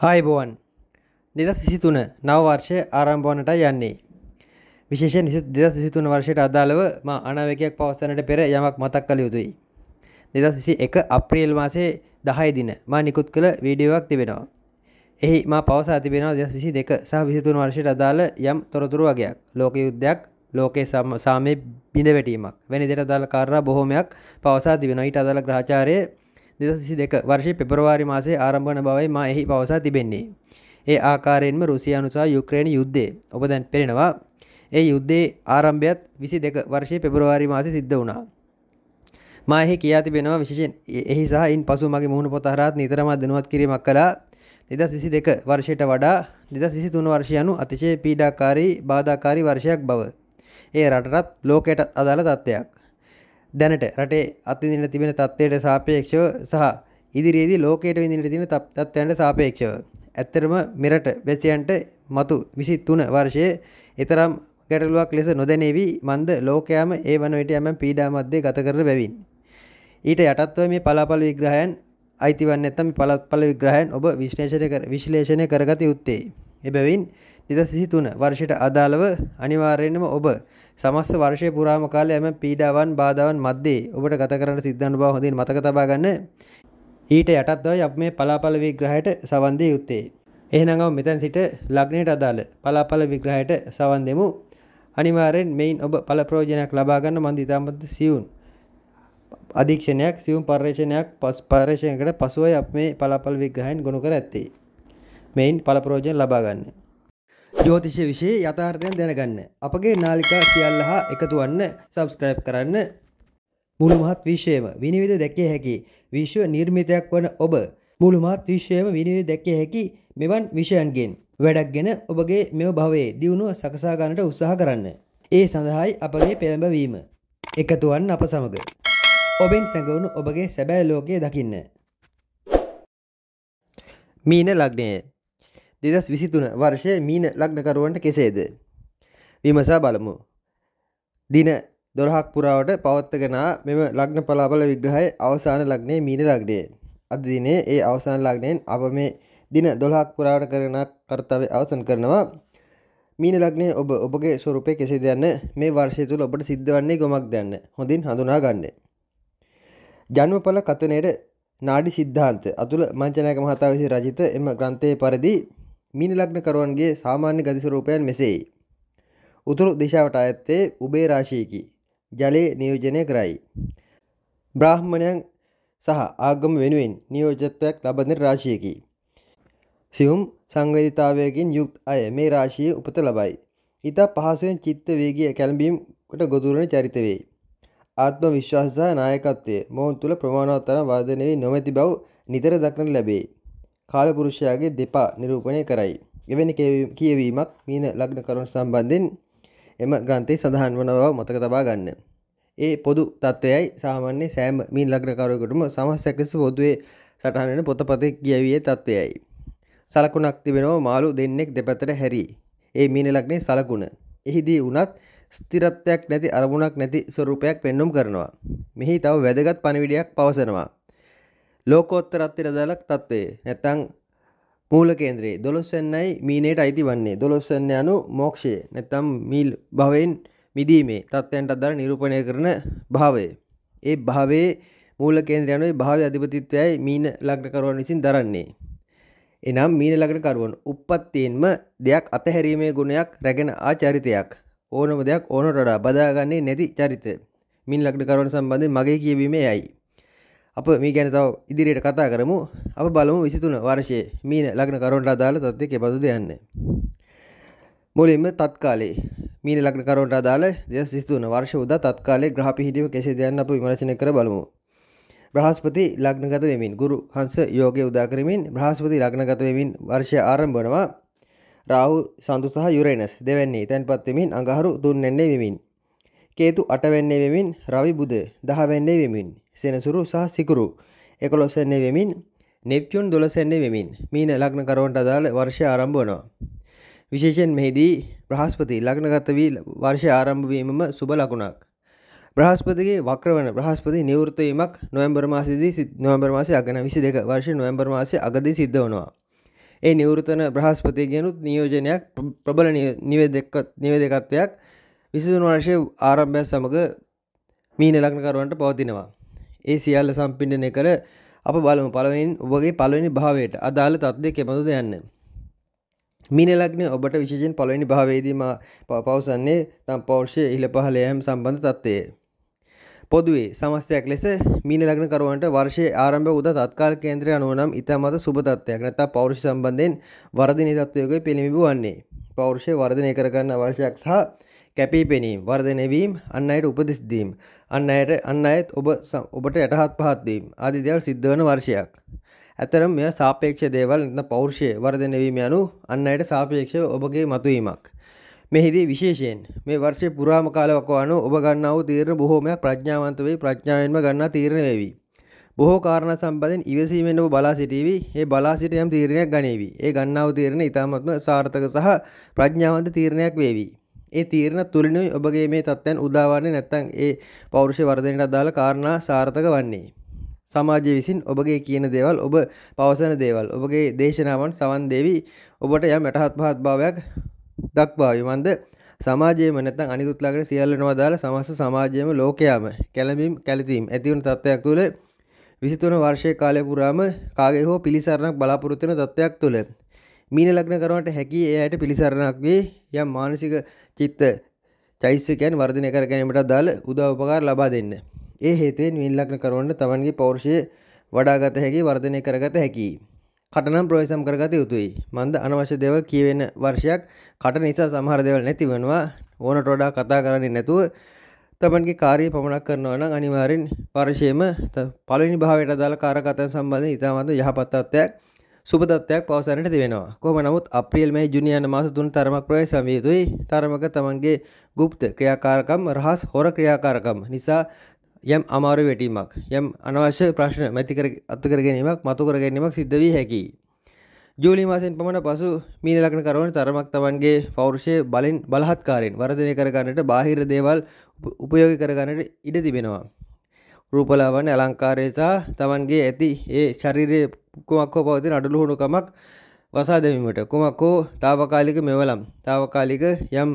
ආයිබෝවන් දෙදස් විසිතුන නව වර්ෂය ආරම්භවනට යන්නේ. විශේෂෙන් දෙදස් විසිතුන වර්ෂයට අදාළව ම අනාවකයක් පවස්සනට පෙර යමක් මතක් කළ යුතුයි. දෙදස් විසි එක අප්‍රියල් මාසේ දහයි දින මා නිකුත් කළ වීඩියෝවක් තිබෙනවා. එහි මා පවසා තිබෙනවා දෙස් විසි දෙක සහ විසිතුන් වර්ෂයට අදාළ යම් තොරතුරු වගේයක් ලෝක යුද්ධයක් ලෝකයේ සාමය බිඳ වැටීමක් වැනි දෙට අදාළ කාරා බොහෝමයක් පවසා තිබෙන ඊට අදාළ ග්‍රාචාරය දෙදස් විසි දෙක වර්ෂය පෙබරවාරි මාසේ ආරම්භන බවයි ම එහි පවසා තිබෙන්නේ. ඒ ආකාරයෙන්ම රුසියානුසා යුක්‍රේණ යුද්ධේ ඔබ දැන් පෙරෙනවා ඒ යුද්ධේ ආරම්භයත් විසි දෙක වර්ෂය පෙබරවාරි මාසි සිද්ධ වුණා. මාහෙ කියා තිබෙනවා විශෂෙන් එහි සහ ඉන් පසු මගේ මුහුණ පොතහරත් නිතරමත් දෙනුවත් කිරීමක් කලා දෙදස් විසි දෙක වර්ෂයට වඩා දෙදස් විසි තුන වර්ෂයනු අතිශය පීඩාකාරී බාධාකාරී වර්ෂයක් බව. ඒ රටටත් ලෝකයට අදාළ තත්ත්වයක්. දැනට රටේ අත්විඳින තිබෙන තත්ත්වයට සාපේක්ෂව සහ ඉදිරියේදී ලෝකයට විඳිනට තියෙන තත්ත්වයන්ට සාපේක්ෂව ඇත්තරම මෙරට වැසියන්ට මතු විසි තුන වර්ෂයේ එතරම් ගැටලුවක් ලෙස නොදැනේවී මන්ද ලෝකයාම ඒ වන විට යම පීඩා මධ්‍යය ගත කර බැවින්. ඊට යටත්ව මේ පලාපල විග්‍රහයන් අයිතිවන්න ඇතම පලත්පල විග්‍රහයන් ඔබ විශ්ලේෂණය කර විශ්ලේෂණය කරගත යුත්තේ. එබැවින් දෙදස් සිහි තුන වර්ෂයට අදාළව අනිවාර්යෙන්ම ඔබ සමස්ස වර්ෂය පුරාම කාලය එම පීඩාවන් බාධවන් මධ්‍යේ ඔබට ගත කරන්න සිද්ධන්න බව හොඳින් මතක තබා ගන්න. ඊට යටත්ව අප මේ පලාපල විග්‍රහයට සවන්දය යුත්තේ. එහෙනඟව මෙතැන් සිට ලග්නයට අදාළ පලාපල විග්‍රහයට සවන් දෙමු. අනිවාරෙන් මෙයින් ඔබ පල ප්‍රෝජනයක් ලබාගන්න මන්ද ඉතාමත් සියුන් අධීක්ෂණයක් සියුම් පර්ේෂණයක් පස් පර්ේෂණයකට පසුවයි අප මේ පලාපල් විග්‍රහයෙන් ගොුණු කර ඇත්තේ. මෙයින් පල ප්‍රෝජන ලබාගන්න ජෝතිෂ විෂය යථාර්ථයෙන් දැනගන්න අපගේ නාලිකා සියල්ල හා එකතු වන්න සබස්ක්‍රයිබ් කරන්න මුළු මහත් විශ්වයම විනිවිධ දැකිය හැකි විශ්ව නිර්මිතයක් වන ඔබ මුළු මහත් විශ්වයම විනිවිධ දැකිය හැකි මෙවන් විෂයන්ගෙන් වැඩක් ගෙන ඔබගේ මෙව භවයේ දියුණුව සකසා ගන්නට උත්සාහ කරන්න. ඒ සඳහායි අපගේ පෙළඹවීම. එකතුවන්න අප සමග. ඔබෙන් සැඟවුණු ඔබගේ සැබෑ ලෝකයේ දකින්න. මීන ලග්නය දෙදස් විසිතුන වර්ෂය මීන ලග්නකරුවන්ට කෙසේද. විමසා බලමු. දින දොරහක් පුරාවට පවත්තගෙන මෙම ලග්න පලාපල විග්‍රහය අවසාන ලග්නේ මීන ලග්නය. අද දිනේ ඒ අවසාන ලග්නයෙන් අප මේ දින දොළහක් පුරාවට කරන කර්තාව අවසන් කරනවා මීන ලග්නය ඔබ ඔබගේ ස්වරූපය කෙසේ දන්න මේ වර්ෂය තුළ ඔබට සිද්ධ වන්නේ ගොමක් දන්න හොඳින් හඳුනා ගන්න. ජන්මපල කතනයට නාඩි සිද්ධාන්ත අතුළ මංචනයක මහතා විසි රජිත එම ග්‍රන්ථය පරිදි මීන ලග්න කරුවන්ගේ සාමාන්‍ය ගතිස්වරූපයන් මෙසේයි. උතුරු දිශාවට අයත්තේ උබේ රාශයකි ජලය නියෝජනය කරයි. බ්‍රාහ්මණයන් සහ ආගම වෙනුවෙන් නියෝජත්වයක් ලබන රාශියකි. සියුම් සංවේධතාවයකින් යුක්ත් අය මේ රාශිය උපත ලබයි. ඉතා පහසුවෙන් චිත්ත වේගිය කැල්බීම්කට ගොදුරන චරිත වේ. ආත්ම විශ්වාස සහ නායකත්වය මොවුන් තුළ ප්‍රමාණවත්තරම් වර්ධනය වී නොමැති බව නිතර දක්නට ලැබේ. කාලපුරුෂයාගේ දෙපා නිරූපණය කරයි. එවැනි කියවීමක් මීන ලග්න කරුණු සම්බන්ධයෙන් එම ග්‍රන්ථයේ සඳහන් වන බව මතක තබා ගන්න. ඒ පොදු තත්ත්වයයි සාමාන්‍ය සෑම මීන් ලග්නකරුවෙකුටම සමස්යක් ලෙස පොදුවේ සටහන් වෙන පොතපතේ කියවියේ තත්ත්වයයි. සලකුණක් තිබෙනවා මාළු දෙන්නෙක් දෙපැත්තට හැරි. ඒ මීන ලග්නේ සලකුණ. එහිදී වුණත් ස්ථිරත්වයක් නැති අරමුණක් නැති ස්වරූපයක් පෙන්눔 කරනවා. මෙහි තව වැදගත් පණිවිඩයක් පවසනවා. ලෝකෝත්තරත්වයට දාලක් තත්ත්වයේ නැත්නම් මූල කේන්ද්‍රයේ දොළොස්වැන්නයි මීනයට අයිති වන්නේ දොළොස්වැන්න යනු මෝක්ෂය නැත්තම් මීල් භවයෙන් මිදීමේ තත්ත්වයන්ට අදර නිරූපණය කරන භාවය. ඒ භාවයේ මූල කේන්ද්‍රය යනුයි භාවය අධිපතිත්වයයි මීන ලග්නකරුවන් විසින් දරන්නේ. එනම් මීන ලග්නකරුවන් උප්පත්තියෙන්ම දෙයක් අතහැරීමේ ගුණයක් රැගෙන ආ චරිතයක්. ඕනම දෙයක් ඕනට වඩා බදාගන්නේ නැති චරිත. මින් ලග්නකරුවන් සම්බන්ධයෙන් මගේ කියවීමේ යයි. අප මේ ගැන තව ඉදිරියට කතා කරමු අප බලමු විසිතුන වර්ෂයේ මීන ලග්න කරුන්ට අදාළ තත්ත්වය කෙබඳු දෙයන්න. මුලින්ම තත්කාලේ මීන ලග්න කරුන්ට අදාළ දෙස් විසිතුන වර්ෂ උදා තත්කාලේ ග්‍රහ පිහිටිව කෙසේ දෙයන්න අප විමර්ශනය කර බලමු. බ්‍රහස්පති ලග්නගත වෙමින් ගුරු හංස යෝගය උදා කරමින් බ්‍රහස්පති ලග්නගත වෙමින් වර්ෂය ආරම්භ වනවා. රාහු සඳු සහ යුරේනස් දෙවැන්නේ තැන්පත් වෙමින් අඟහරු තුන්වැන්නේ වෙමින්. කේතු අටවැන්නේ වෙමින් රවි බුද දහවැන්නේ වෙමින් සෙනසුරු සහ සිකුරු එකොළොස්සන්නේ වෙමින් නෙප්චුන් දොළසැන්නේ වෙමින් මීන ලග්න කරවන්ට අදාළ වර්ෂය ආරම්භ වනවා. විශේෂෙන් මෙහිදී බ්‍රහස්පති ලග්නගත වී වර්ෂය ආරම්භවීමම සුබ ලකුණක්. බ්‍රහස්පතිගේ වක්‍රවන බ්‍රහස්පති නිවෘතවීමක් නොවැම්බර් මාසේදී නොවැම්බර් මාසයේ අගන 22 වර්ෂ නොවැම්බර් මාසයේ අගදී සිද්ධ වනවා. ඒ නිවෘතන බ්‍රහස්පතියගෙනුත් නියෝජනයක් ප්‍රබල නිවේදකත්වයක් විසිතුන් වර්ෂය ආරම්භය සමඟ මීන ලක්නකරුවන්ට පවතිනවා. ඒ සියල්ල සම්පින්ඩනය කළ අප බලමු පළවෙන් ඔබගේ පළවෙනි භාවයට අදාළ තත්ත්වය කෙබඳුද යන්න. මීනලක්න ඔබට විශෂෙන් පළවෙනි භාවේදීම පවසන්නේ තම් පෞර්ෂය ඉහළ පහලයහම් සම්බන්ධ තත්ත්වය. පොදුවේ සමස්තයක් ලෙස මීන ලගන කරුවන්ට වර්ෂය ආරම්භ උද තත්කාල කේන්ද්‍රය අනුවනම් ඉතාමත සුබතත්වයක් නැතා පෞරුෂ සම්බන්ධයෙන් වර්ධනය තත්වයක පිළිමිබ වන්නේ. පෞරුෂය වර්ධනය කරගන්න වර්ෂයක් සහ කැපී පෙනීම් වර්ධනවීම් අන්න අයට උපදෙස්දීම් අන්න අයට අන්න අයත් ඔබ ඔබට යටහත් පහත්වීම් ආදි දේවල් සිද්ධ වන වර්ෂයක්. ඇතරම් මෙය සාපේක්ෂ දේවල් එත පෞරුෂය වර්ධනවීම යනු අන්න අයට සාපේක්ෂව ඔබගේ මතුවීමක්. මෙහිදී විශේෂයෙන් මේ වර්ෂය පුරාම කාලවක වනු ඔබ ගන්නාව තීරණ බොහෝමයක් ප්‍රඥාවන්ත වේ ප්‍රඥාවෙන්ම ගන්නා තීරණ වේවි. බොහෝ කාරණ සම්බන්ධයෙන් ඉවසීමෙන් ඔබ බලා සිටීවි. ඒ බලා සිට යම් තීරණයක් ගනීවි. ඒ ගන්නාව තීරණ ඉතාමත්ම සාර්ථක සහ ප්‍රඥාවන්ත තීරණයක් වේවි. ඒ තීරණ තුළිනුයි ඔබගේ මේ තත්ත්වයන් උදාවන්නේ නැත්තම් ඒ පෞරුෂ වර්ධනයට අදාළ කාරණා සාර්ථක වන්නේ. සමාජය විසින් ඔබගේ කියන දේවල් ඔබ පවසන දේවල් ඔබගේ දේශනාවන් සවන් දෙවි. ඔබට යම් යටහත් පහත් භාවයක් දක්වාවි මන්ද සමාජයේම නැත්නම් අනිකුත් ළඟන සියල්ලනම දාලා සමස්ත සමාජයේම ලෝකයාම කැළඹීම් කැළතීම් ඇති වුණු තත්ත්වයක් තුළ 23 වර්ෂයේ කාලය පුරාම කාගේ හෝ පිළිසරණක් බලාපොරොත්තු වෙන තත්ත්වයක් තුළ. මීන ලග්න කරවන්ට හැකි ඒ අයට පිළිසරණක් වේ. යම් මානසික චිත්ත චෛසිකයන් වර්ධනය කර ගැනීමට දාල උදව් උපකාර ලබා දෙන්න. ඒ හේතුවෙන් මීන ලග්න කරවන්ට තමන්ගේ පෞරුෂය වඩාගත හැකි වර්ධනය කරගත හැකි. කටනම් ප්‍රවේශම් කරගත යුතුයි. මන්ද අනවශ්‍ය දේවල් කියවෙන වර්ෂයක් කට නිසා සමහර දේවල් නැති වෙනවා. ඕනට වඩා කතා කරන්නේ නැතුව තමන්ගේ කාර්යය පමණක් කරනවා නම් අනිවාර්යෙන් පරිශයම පළවෙනි භාවයට අදාළ කාර්යකතන සම්බන්ධයෙන් ඉතාමත් යහපත් තත්ත්වයක් සුබ තත්ත්වයක් පවසන්නට තිබෙනවා. කොහොම නමුත් අප්‍රේල් මේ ජුනි යන මාස තුන තරමක් ප්‍රවේශම් විය යුතුයි. තරමක තමන්ගේ গুপ্ত ක්‍රියාකාරකම් රහස් හොර ක්‍රියාකාරකම් නිසා යම් අමාරු වැටීමක් යම් අනවශ්‍ය ප්‍රශ්න මැති කර අත්තු කර ගැනීමක් මතු කර ගැනීමක් සිද්ධ වී හැකියි. ජූලි මාසෙන් පමණ පසු මීන ලග්න කරවන තරමක් තමන්ගේ පෞරුෂය බලෙන් බලහත්කාරයෙන් වර්ධනය කරගන්නට බාහිර දේවල් උපයෝගී කරගන්නට ඉඩ තිබෙනවා. රූපලාවන්‍ය අලංකාරය සහ තමන්ගේ ඇති ඒ ශරීරයේ කුමක් හෝ පවතින අඩළුහුණුකමක් වසා දැමීමට කුමක් හෝ තාවකාලික මෙවලම් තාවකාලික යම්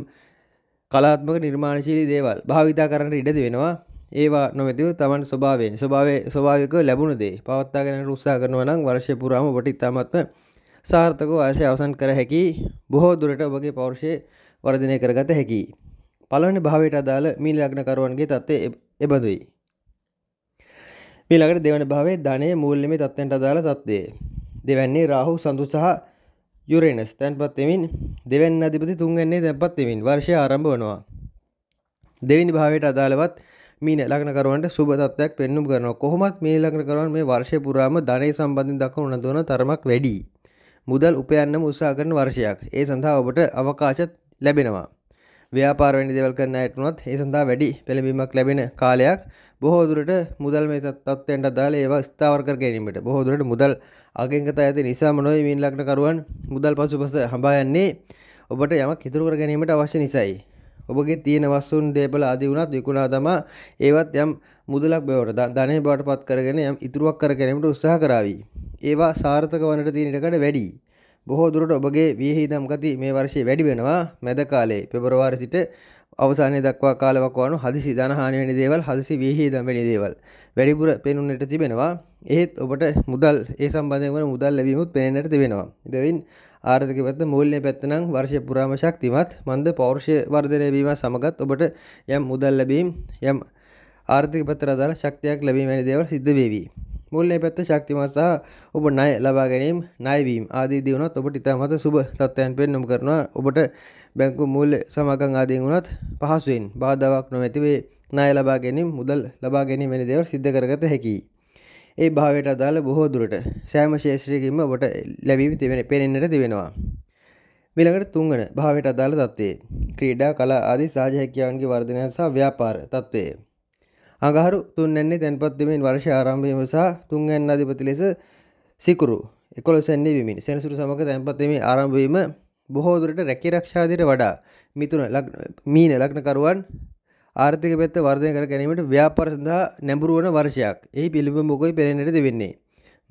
කලාත්මක නිර්මාණශීලී දේවල් භාවිතා කරන්නට ඉඩ වෙනවා ඒවා නොමැතිව තමන් ස්වභාවයෙන් ස්වභාවය ස්වභාවික ලැබුණ දේ පවත්තාගෙන උත්සාහ කරනවා නම් වර්ෂය පුරාම ඔබට ඉතාමත්ම සාර්ථකව වර්ෂය අවසන් කර හැකි බොහෝ දුරට ඔබගේ පෞරුෂය වර්ධනය කරගත හැකි. පළවෙනි භාවයට අදාළ මීන ලග්නකරුවන්ගේ තත්ත්වය එබඳුයි. ඊළඟට දෙවන භාවයේ ධනය මූල්‍යමය තත්ත්වයන්ට අදාළ තත්ත්වය. දෙවැන්නේ රාහු සඳු සහ යුරේනස් තැන්පත් වෙමින් දෙවැන්න අධිපති තුන්වැන්නේ තැන්පත් වෙමින් වර්ෂය ආරම්භ වනවා. දෙවෙනි භාවයට අදාළවත් මීන ලග්නකරුවන්ට සුබ තත්ත්වයක් පෙන්නුම් කරනවා. කොහොමත් මේ ලග්නකරුවන් මේ වර්ෂය පුරාම ධනය සම්බන්ධයෙන් දක්වන උනන්දුවන තරමක් වැඩි. මුදල් උපයන්නම උත්සාහ කරන වර්ෂයක්. ඒ සඳහා ඔබට අවකාශත් ලැබෙනවා. ව්‍යාපාර වැනි දේවල් කරන අයට උනත් ඒ සඳහා වැඩි පෙළඹීමක් ලැබෙන කාලයක් බොහෝ දුරට මුදල් මේ තත්ත්වයන්ට අදාළ ඒවා ස්ථාවර කර ගැනීමට බොහෝ දුරට මුදල් අගයන්ගත ඇති නිසාම නොවේ මීන ලග්න කරුවන් මුදල් පසුපස හඹා යන්නේ ඔබට යමක් ඉතුරු කර ගැනීමට අවශ්‍ය නිසායි. ඔබගේ තියෙන වස්තුන් දේපල ආදී වුණත් විකුණා තමා ඒවත් යම් මුදලක් බවට ධනය බවට පත් කරගෙන යම් ඉතුරුවක් කර ගැනීමට උත්සාහ කරાવી. ඒවා සාර්ථක වනට තියෙන ඉඩකඩ වැඩි. බොහෝ දුරට ඔබගේ වියහිදම් ගති මේ වර්ෂයේ වැඩි වෙනවා. මැද කාලේ පෙබරවාරි සිට අවසානයේ දක්වා කාලයක් වano හදිසි ධනහානි වෙන දේවල් හදිසි වියහිදම් වෙන දේවල් වැඩිපුර පෙනුනට තිබෙනවා. එහෙත් ඔබට මුදල් ඒ සම්බන්ධයෙන් වන මුදල් ලැබීමුත් පෙනෙන්නට තිබෙනවා. එබැවින් ආර්ථික පැත්ත මූල්‍ය පැත්ත නම් වර්ෂය පුරාම ශක්තිමත් මන්ද පෞරුෂය වර්ධනය වීම සමගත් ඔබට යම් මුදල් ලැබීම් යම් ආර්ථික පැත්තට අදාළ ශක්තියක් ලැබීම වැනි දේවල් සිද්ධ වේවි. මුල්ලේ පැත්ත ශක්තිමත් සහ ඔබ ණය ලබා ගැනීම ණයවීම ආදී දී වුණත් ඔබට ඉතාමත් සුබ තත්ත්වයන් පෙන්වුම් කරනවා. ඔබට බැංකු මූල්‍ය සමාගම් ආදීන් වුණත් පහසුවෙන් බාධාවක් නොමැතිව ණය ලබා ගැනීම මුදල් ලබා ගැනීම වැනි දේවල් සිද්ධ කරගත හැකියි. ඒ භාවයට අදාළ බොහෝ දුරට සෑම ශේෂ්ත්‍රයකින්ම ඔබට ලැබීම තිබෙන පෙනෙන්නට තිබෙනවා. මිළඟට තුන්වන භාවයට අදාළ තත්ත්වය. ක්‍රීඩා කලා ආදී සාජ හැකියාවන්ගේ වර්ධනය සහ ව්‍යාපාර තත්ත්වය. අඟහරු තුන්වැන්නේ තැන්පත් වෙමින් වර්ෂ ආරම්භ වීම සහ තුන්වැන්න අධිපති ලෙස සිකුරු 11 වෙනි වෙමින් සෙනසුරු සමග තැන්පත් වීමේ ආරම්භ වීම බොහෝ දුරට රැකී ආරක්ෂාදීට වඩා මිතුන මීන ලග්නකරුවන් ආර්ථික පැත්ත වර්ධනය කර ගැනීමට ව්‍යාපාර සඳහා නැඹුරු වන වර්ෂයක්. එහි පිළිබිඹුකයි පෙනෙන්නට දෙවෙන්නේ.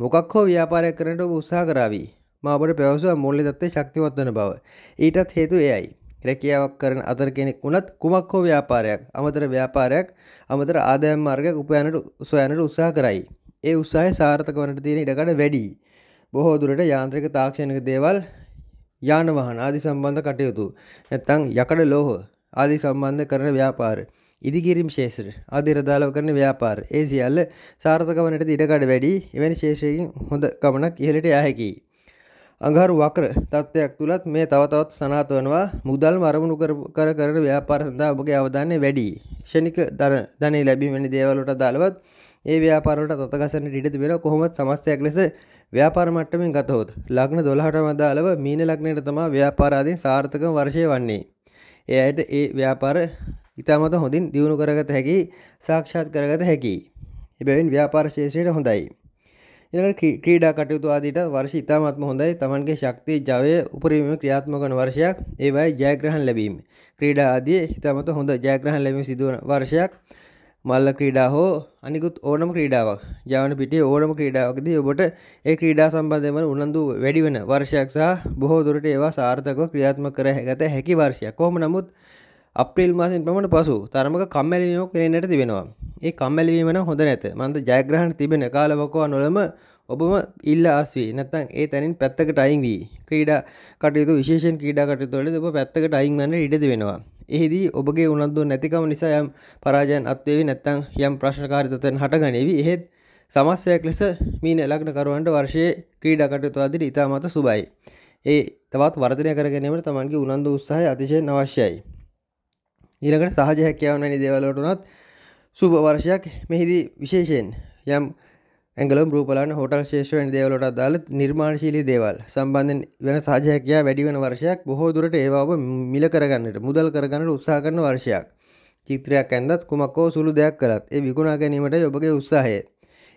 මොකක් හෝ ව්‍යාපාරයක් කරන්නට ඔබ උත්සාහ කරાવી. මාබට පැවසුව මුල්ලි දත්තේ ශක්තිවත්වන බව. ඊටත් හේතු එයයි. රැකියාවක් කරන අතර කෙනෙක් වුණත් කුමක් හෝ ව්‍යාපාරයක් අමතර ව්‍යාපාරයක් අමතර ආදායම් මාර්ගයක් උපයනට සොයනට උත්සාහ කරයි. ඒ උත්සාහය සාර්ථක වනට තියෙන ඉඩකඩ වැඩි. බොහෝ දුරට යාන්ත්‍රික තාක්ෂණික දේවල් යාන වාහන ආදි සම්බන්ධ කටයුතු නැත්තං යකඩ ලෝහ ආදි සම්බන්ධ කරන ව්‍යාපාර ඉදිකිරීම් ශේෂ්‍ර ආදී රදාලව කරන ව්‍යාපාර ඒ සියල්ල සාර්ථක වනට ඉඩකඩ වැඩි එවැනි ශේෂයකින් හොඳ ගමනක් ඉහළට යාහැකි. අඟහරු වක්‍ර තත්ත්වයක් තුළත් මේ තවතවත් සනාත වනවා මුදල් මරමුණු කර කරන ව්‍යාපාර සඳහා ඔබගේ අවධානය වැඩි. ෂණික දන ධනය ලැබීමනි දේවලට දාලවත් ඒ ව්‍යාපාරට තතගසන ඉඩ තිබෙන කොහොමත් සමස්තයක් ලෙස ව්‍යාපාර මට්ටමින් ගතහොත් ලග්න දොළහට මදාලව මීන ලක්නයට තමා ව්‍යාපාරාදීන් සාර්ථක වර්ෂය වන්නේ. ඒ අයට ඒ ව්‍යාපාර ඉතාමත හොඳින් දියුණු කරගත හැකි සාක්ෂාත් කරගත හැකි. එබැවින් ව්‍යාපාර ශේෂයට හොඳයි. ඉළඟ ක්‍රීඩා කටයුතු ආදීට වර්ෂ ඉතාමත්ම හොඳයි. තමන්ගේ ශක්තිය ජවය උපරීම ක්‍රියාත්මකන වර්ෂයක්. ඒවයි ජයග්‍රහන් ලැබීම. ක්‍රීඩා ආදිය හිතමත හොඳ ජයග්‍රහන් ලැබීම සිදුවන වර්ෂයක්. මල්ල ක්‍රීඩා හෝ අනිකුත් ඕනම ක්‍රීඩාවක්. ජවන පිටිය ඕනම ක්‍රීඩාවකදී ඔබට ඒ ක්‍රීඩා සම්බන්ධය වන උනන්දු වැඩි වෙන වර්ෂයක් සහ බොහෝ දුරට ඒවා සාර්ථකව ක්‍රියාත්ම කර හැගත හැකි වර්ෂයක්. කොහොම නමුත් අප්‍රේල් මාසින් පමණ පසු තරමක කම්මැලිවීමක් වෙන්නට තිබෙනවා. ඒ කම්මැලිවීම නම් හොඳ නැත. මන්ද ජයග්‍රහණ තිබෙන කාලවකවා නොලම ඔබම ඉල්ල ආස්වී. නැත්තං ඒ තැනින් පැත්තකට අයින් වී. ක්‍රීඩා කටයුතු විශේෂන් ක්‍රීඩා කටයුතුවලද ඔබ පැත්තකට අයින් වන්න ඉඩ වෙනවා එහිදී ඔබගේ උනන්දුව නැතිකම නිසා යම් පරාජයන් අත්වේවි. නැත්තං යම් ප්‍රශ්නකාරිතත්වයෙන් හටගනේවි. එහෙත් සමස්යයක් ලෙස මීන ලක්නකරුවන්ට වර්ෂයේ ක්‍රීඩා කටයුතු අදිරි ඉතාමත සුබයි. ඒ තවත් වර්ධනය කර ගැනීමට තමන්ගේ උනන්දු උත්සාහය අතිශයෙන් අවශ්‍යයි. ඊළඟට සහජ හැකියාවන් වැනි දේවල්වලට උනත් සුබ වර්ෂයක් මෙහිදී විශේෂයෙන් යම් ඇගලම් රූපලාන හොටල් ශේෂවෙන් දේවලට අදාළ නිර්මාණශීලී දේවල් සම්බන්ධෙන් වෙන සාජයකයා වැඩි වෙන වර්ෂයක් බොහෝ දුරට ඒවාව මිල කරගන්නට මුදල් කරගන්නට උත්සා කරන වර්ෂයක්. චිත්‍රයක් ඇන්දත් කුමක්කෝ සුළු දෙයක් කරත් ඒ විගුණා ගැනීමට ඔබගේ උත්සාහය.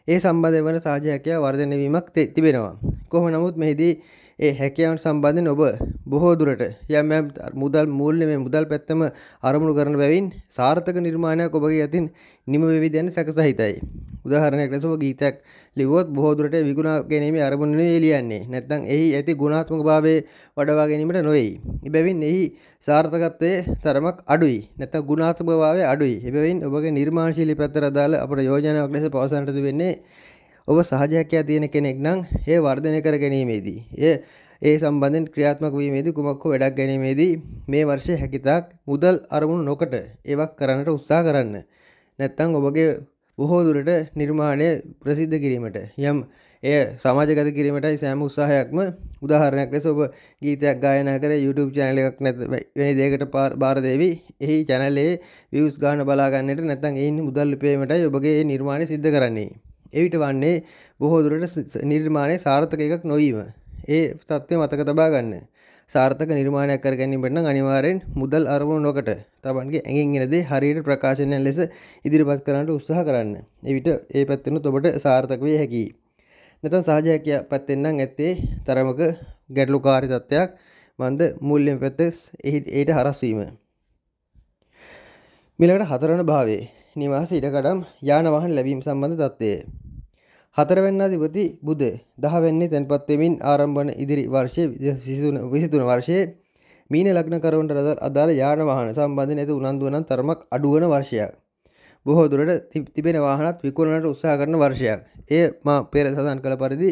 ඒ සම්බන්ධ වන සාජයකයා වර්ධනවීමක් තිබෙනවා. කොහොම නමුත් මෙහිදී ඒ හැකියාවන් සම්බන්ධයෙන් ඔබ බොහෝ දුරට යම් යම් මුදල් මූල්‍ය මේ මුදල් පැත්තම අරමුණු කරන බැවින් සාර්ථක නිර්මාණයක් ඔබගේ අතින් නිම වෙවි දැන සැකසහිතයි. උදාහරණයක් ලෙස ඔබ ගීතයක් ලිව්වොත් බොහෝ දුරට විගුණා ගැනීමේ අරමුණ නෙවෙයි ලියන්නේ. නැත්නම් එහි ඇති ගුණාත්මක භාවයේ වඩවා ගැනීමට නොවේයි. එබැවින් එහි සාර්ථකත්වයේ තරමක් අඩුයි. නැත්නම් ගුණාත්මක භාවය අඩුයි. එබැවින් ඔබගේ නිර්මාණශීලී පැත්තට අදාළ අපට යෝජනාවක් ලෙස පවසන්නට වෙන්නේ ඔබ සහජයක්කයා තියෙන කෙනෙක් නම් ඒ වර්ධනය කර ගැනීමේදී. එය ඒ සම්බන්ධෙන් ක්‍රියාත්මක වීමේදී කුමක් හෝ වැඩක් ගැනීමේදී මේ වර්ෂයේ හැකිතාක් මුදල් අරමුණු නොකොට ඒවක් කරන්නට උත්සාහ කරන්න. නැත්තම් ඔබගේ බොහෝ දුරට නිර්මාණය ප්‍රසිද්ධ කිරීමට යම් එය සමාජගත කිරීමටයි සෑම උත්සාහයක්ම උදාහරණයක් ලෙස ඔබ ගීතයක් ගායනා කර YouTube channel එකක් නැත වෙන දෙයකට බාර දෙවි. එහි channel එකේ views ගාන බලා ගන්නට නැත්නම් එයින් මුදල් ලැබීමටයි ඔබගේ නිර්මාණය සිද්ධ කරන්නේ. එවිට වන්නේ බොහෝ දුරට නිර්මාණය සාර්ථක එකක් නොවීම. ඒ තත්ත්වය මතක තබා ගන්න. සාර්ථක නිර්මාණයක් කර ගැනීමට නම් අනිවාර්යෙන් මුදල් අරමුණු නොකට තමන්ගේ ඇඟෙන් එන දේ හරියට ප්‍රකාශනයන් ලෙස ඉදිරිපත් කරන්නට උත්සාහ කරන්න. එවිට ඒ පැත්තෙනුත් ඔබට සාර්ථක විය හැකියි. නැත්නම් සහජයක් පැත්තෙන් නම් ඇත්තේ තරමක ගැටලුකාරී තත්ත්වයක් මන්ද මූල්‍යම පැත්ත එහිට හරස් වීම. මිලකට හතරවන භාවයේ නිවාස ඉඩකඩම් යාන වාහන ලැබීම සම්බන්ධ තත්ත්වය. හතරවැන්නාධිපති බුද දහවැන්නේ තැන්පත්වෙමින් ආරම්භන ඉදිරි වර්ෂය විසිතුන වර්ෂයේ මීන ලග්න කරුවන්ට රදල් අදාළ යාන වාහන සම්බන්ධ නැති උනන්දුවනන් තරමක් අඩුවන වර්ෂයක්. බොහෝ දුරට තිබෙන වාහනත් විකුණනට උත්සාහ කරන වර්ෂයක්. එය මා පෙර සඳහන් කළ පරිදි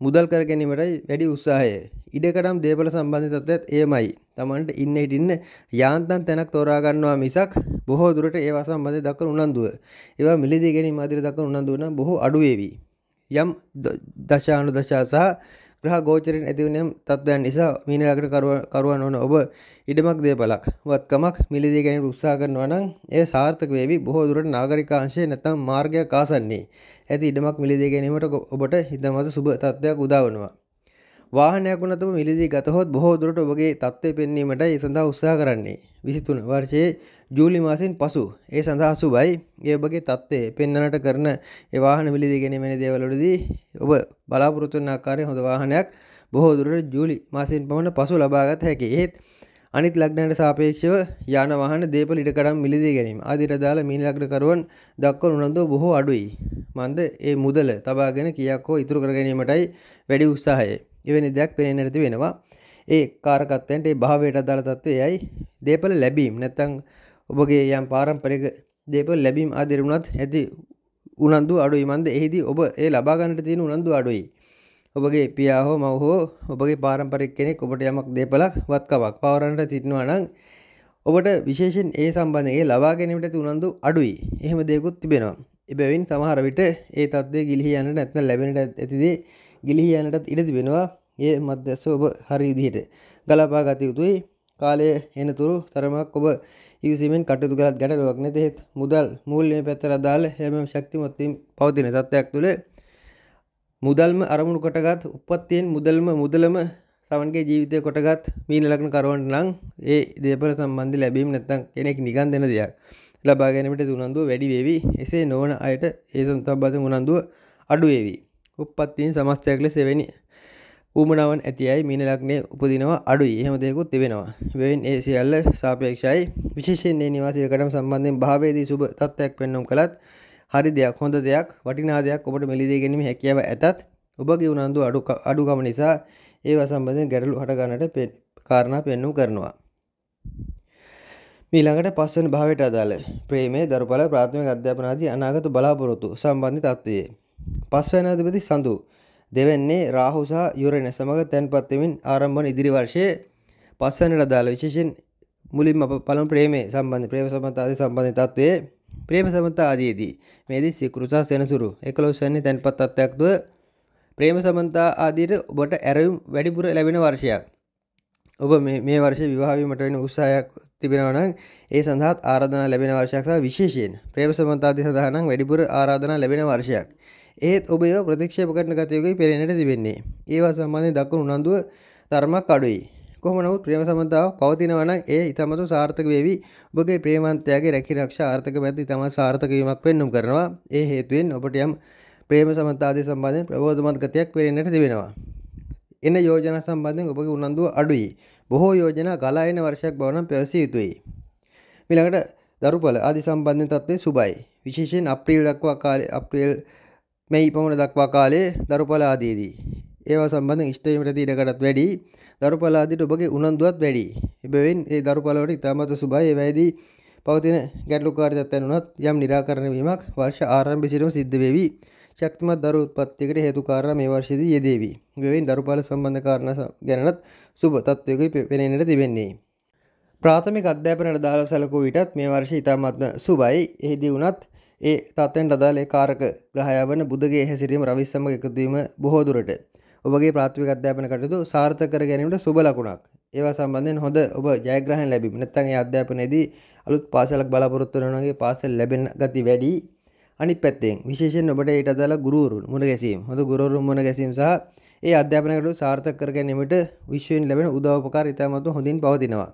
මුදල් කර ගැනීමටයි වැඩි උත්සාහය. ඉඩකඩම් දේපල සම්බන්ධ තත්ත්වයත් එයමයි. Tamanට ඉන්න හිටින්න යාන්තම් තැනක් තෝරා ගන්නවා මිසක් බොහෝ දුරට ඒවා සම්බන්ධ දක්වන උනන්දුව. ඒවා මිලදී ගැනීම ආදිර දක්වන උනන්දුව නම් බොහෝ අඩු වේවි. යම් දශානු දශා සහ ග්‍රහ ගෝචරයෙන් ඇතිවනම් තත්ත්වයන් නිසා මීනලකට කරුවන් ඕන ඔබ ඉඩමක් දේපලක් වත්කමක් මිලදී ගැනීම උත්සාහ කරනවා නම් එය සාර්ථක වේවි. බොහෝ දුරට නාගරිකාංශය නැත්නම් මාර්ගයක් ආසන්නේ ඇති ඉඩමක් මිලදී ගැනීමට ඔබට හිතමත සුබ තත්ත්වයක් උදා වනවා වාහනයක් වුණතම මිලදී ගතහොත් බොහෝ දුරට ඔබගේ තත්ත්වය පෙන්වීමට ඒ සඳහා උත්සාහ කරන්නේ 23 වර්ෂයේ ජූලි මාසෙන් පසු ඒ සඳහා සුබයි ඒ ඔබගේ තත්ත්වය පෙන්වන්නට කරන ඒ වාහන මිලදී ගැනීම වෙන දේවල්වලදී ඔබ බලාපොරොත්තු වන ආකාරයේ හොඳ වාහනයක් බොහෝ දුරට ජූලි මාසෙන් පමණ පසු ලබාගත හැකි. ඒත් අනිත් ලග්නයට සාපේක්ෂව යාන වාහන දේපල ඉඩකඩම් මිලදී ගැනීම ආදිට දාලා මීන ලග්න කරුවන් දක්වන උනන්දුව බොහෝ අඩුයි. මන්ද ඒ මුදල තබාගෙන කීයක් හෝ ඉතුරු කර ගැනීමටයි වැඩි උත්සාහය. එවැනි දෙයක් පෙනෙන්නට ඇති වෙනවා. ඒ කාරකත්වයන්ට ඒ භාවයට අදාළ තත්ත්වය එයයි දේපල ලැබීම. නැත්නම් ඔබගේ යම් පාරම්පරික දේපල ලැබීම ආදී වුණත් ඇති උනන්දු අඩුයි මන්ද එහිදී ඔබ ඒ ලබා ගන්නට තියෙන උනන්දු අඩුයි. ඔබගේ පියා හෝ මව් හෝ ඔබගේ පාරම්පරික කෙනෙක් ඔබට යමක් දේපලක් වත්කමක් පවරන්නට සිටිනවා නම් ඔබට විශේෂයෙන් ඒ සම්බන්ධයෙන් ඒ ලබා ගැනීමට ඇති උනන්දු අඩුයි. එහෙම දෙයක්ත් තිබෙනවා. එබැවින් සමහර විට ඒ තත්ත්වය ගිලිහී යන්නට නැත්නම් ලැබෙන්නට ඇති දේ ගිලිහී යන්නටත් ඉඩ තිබෙනවා. ඒ මැදස ඔබ හරි විදිහට ගලපා ගත යුතුයි. කාලය එනතුරු තරමක් ඔබ ඉවසීමෙන් කටයුතු කළත් ගැටලුවක් නැත. ඒත් මුදල් මූල්‍ය පැත්තට අදාළ හැම ශක්තිමත් පවතින තත්ත්වයක් තුළ මුදල්ම අරමුණු කොටගත් උපත්තියෙන් මුදල්ම මුදලම තමන්ගේ ජීවිතය කොටගත් මීන ලගන කරුවන්ට නම් ඒ දේපල සම්බන්ධ ලැබීම නැත්තම් කෙනෙක් නිගන් දෙන දෙයක් ලබා ගැනීමට උනන්දුව වැඩි වේවි එසේ නොවන අයට ඒ සම්තබ්බත උනන්දුව අඩු වේවි උප්පත්තියෙන් සමස්තයක් ලෙස එවැනි ඌමනාවන් ඇති අයි මීන ලග්නය උපදිනවා අඩුයි. එහෙම දෙයකුත් තිබෙනවා. වෙන් ඒ සියල්ල සාපේක්ෂයි. විශේෂයෙන් ඒ නිවාසිකටම සම්බන්ධයෙන් භාවයේදී සුබ තත්ත්වයක් පෙන්වුම් කළත් හරි දෙයක් හොඳ දෙයක් වටිනා දෙයක් ඔබට මෙලිදී ගැනීම හැකියාව ඇතත් ඔබගේ උනන්දු අඩු අඩුකම නිසා ඒවා සම්බන්ධයෙන් ගැටලු හටගන්නට කාරණා පෙන්නුම් කරනවා. මීළඟට පස්වන භාවයට අදාළ ප්‍රේමයේ දරුඵල ප්‍රාථමික අධ්‍යාපන ආදී අනාගත බලාපොරොත්තු සම්බන්ධ තත්ත්වයේ පස්වන අධිපති සඳු දෙවැන්නේ රාහු සහ යුරෙනස් සමග තැන්පත් වෙමින් ආරම්භ වන ඉදිරි වර්ෂයේ පස්වනට අදාළ විශේෂයෙන් මුලින්ම අප පළමු ප්‍රේමයේ සම්බන්ධ ප්‍රේම සම්බන්ධ ආදී සම්බන්ධ තත්ත්වයේ ප්‍රේම සමන්තා ආදීදී මේදී සිකුරුසා සෙනසුරු 11 වෙනි තැන්පත් තත්ත්වයක් දුව ප්‍රේම සමන්තා ආදීට ඔබට ඇරයුම් වැඩිපුර ලැබෙන වර්ෂයක්. ඔබ මේ වර්ෂ විවාහවීමට වෙන උත්සාහයක් තිබෙනවා නම් ඒ සඳහාත් ආරාධනා ලැබෙන වර්ෂයක් සහ විශේෂයෙන් ප්‍රේම සමන්තාදී සඳහා නම් වැඩිපුර ආරාධනා ලැබෙන වර්ෂයක්. ඒත් ඔබ ඒවා ප්‍රතික්ෂේප කරන ගතියකයි පෙරෙන්නට තිබෙන්නේ. ඒවා සම්බන්ධයෙන් දක්වන උනන්දුව තරමක් අඩුයි. කොහොම නමුත් ප්‍රේම සම්බන්ධතාවක් පවතිනවා නම් ඒ ඊටමතු සාර්ථක වේවි. ඔබගේ ප්‍රේමන්තයාගේ රැකිරක්ෂා ආර්ථික පැත්ත ඊටමත් සාර්ථක වීමක් පෙන්눔 කරනවා. ඒ හේතුවෙන් ඔබට යම් ප්‍රේම සම්බන්ධතාවදී සම්බන්ධයෙන් ප්‍රබෝධමත් ගතියක් පෙරෙන්නට තිබෙනවා. එන යෝජනා සම්බන්ධයෙන් ඔබගේ උනන්දුව අඩුයි. බොහෝ යෝජනා ගලා එන වර්ෂයක් බව නම් පැවසිය යුතුයි. ඊළඟට දරුපල ආදි සම්බන්ධ තත්ත්වය සුබයි. විශේෂයෙන් අප්‍රේල් දක්වා කාලේ අප්‍රේල් මැයි පමණ දක්වා කාලයේ දරුපල ආදීදී. ඒවා සම්බන්ධයෙන් ඉෂ්ටවීමට ඉඩකඩත් වැඩි. දරුපල ආදීට ඔබගේ උනන්දුවත් වැඩි. එබැවින් ඒ දරුපල වලට ඉතාමත් සුබයි. ඒවැයිදී පවතින ගැටලුකාරී තත්ත්වයන් උනත් යම් निराකරණ වීමක් වර්ෂ ආරම්භය සිටම සිද්ධ වෙවි. ශක්තිමත් දරු උත්පත්තියකට හේතු කාරණා මේ වර්ෂයේදී යෙදේවි. එබැවින් දරුපාල සම්බන්ධ කාරණා ගැනත් සුබ තත්ත්වයක පෙනෙන්නට තිබෙන්නේ. ප්‍රාථමික අධ්‍යාපනයට දාලා සැලකුව විටත් මේ වර්ෂය ඉතාමත්ම සුබයි. එහිදී වුණත් ඒ තත්ත්වයන්ට අදාළ කාරක ග්‍රහය වන බුදගේ හැසිරීම රවි සමග එකතු වීම බොහෝ දුරට ඔබගේ ප්‍රාථමික අධ්‍යාපන කටයුතු සාර්ථක කර ගැනීමට සුබ ලකුණක්. ඒවා සම්බන්ධයෙන් හොඳ ඔබ ජයග්‍රහණ ලැබීම. නැත්නම් ඒ අධ්‍යාපනයේදී අලුත් පාසලක් බලාපොරොත්තු වෙනවා වගේ පාසල් ලැබෙන ගති වැඩි. අනිත් පැත්තෙන් විශේෂයෙන් ඔබට ඊට අදාළ ගුරුවරුන් මුණ ගැසීම. හොඳ ගුරුවරුන් මුණ ගැසීම සහ ඒ අධ්‍යාපන කටයුතු සාර්ථක කර ගැනීමට විශ්වයෙන් ලැබෙන උදව් උපකාර ඉතාමත් හොඳින් පවතිනවා.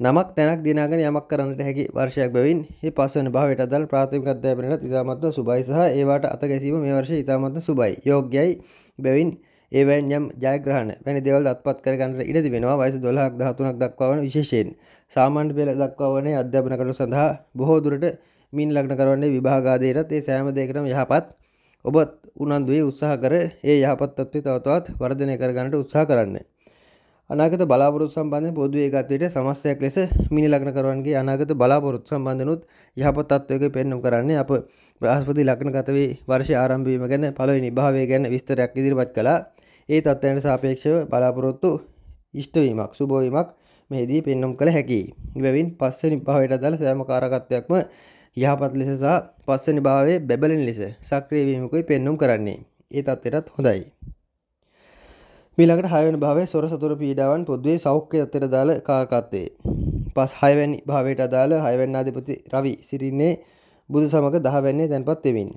නමක් තැනක් දිනාගෙන යමක් කරන්නට හැකි වර්ෂයක් බැවින් මේ පස්වන භාවයට අදාළ ප්‍රාථමික අධ්‍යාපනයට ඉතාමත්ව සුබයි සහ ඒවට අත ගැසීම මේ වර්ෂයේ ඉතාමත්ව සුබයි. යෝග්‍යයි. බැවින් ඒවැන් යම් ජයග්‍රහණ වැනි දේවල් අත්පත් කර ගන්නට ඉඩ තිබෙනවා. වයස 12ක් 13ක් දක්වා වන විශේෂයෙන් සාමාන්‍ය පෙළ දක්වා වන අධ්‍යාපන කටයුතු සඳහා බොහෝ දුරට මීන ලග්න කරවන්නේ විභාග ආදීටත් ඒ සෑම දෙයකටම යහපත් ඔබ උනන්දුවේ උත්සාහ කර ඒ යහපත් තත්ත්වය තව තවත් වර්ධනය කර ගන්නට උත්සාහ කරන්න. අනාගත බලාපොරොත්තු සම්බන්ධයෙන් පොදු ඒකත්වයට සමස්තයක් ලෙස මිනි ලග්න කරවන්ගේ අනාගත බලාපොරොත්තු සම්බන්ධනුත් යහපත් තත්ත්වයක පෙන්වුම් කරන්නේ අප බ්‍රහස්පති ලග්නගත වේ වර්ෂය ආරම්භ වීම ගැන පළවෙනි භාවය ගැන විස්තරයක් ඉදිරිපත් කළා. ඒ තත්ත්වයන්ට සාපේක්ෂව බලාපොරොත්තු ඉෂ්ට වීමක් සුබ වීමක් මෙහිදී පෙන්වුම් කළ හැකියි. එබැවින් පස්වෙනි භාවයට අදාළ සෑම කාරකත්වයක්ම යහපත් ලෙස සහ පස්වෙනි භාවයේ බැබලෙන ලෙස සක්‍රිය වීමකුයි පෙන්වුම් කරන්නේ. ඒ තත්ත්වයටත් හොඳයි. මීළඟට හයවැනි භාවයේ සොර සතුරු පීඩාවන් පොදුවේ සෞඛ්‍ය තත්ත්වයට දාල කාරකත්වයේ. පස් හයවැනි භාවයට අදාළ හයවැන්න අධිපති රවි සිරින්නේ බුදු සමග දහවැන්නේ තැන්පත් වෙමින්.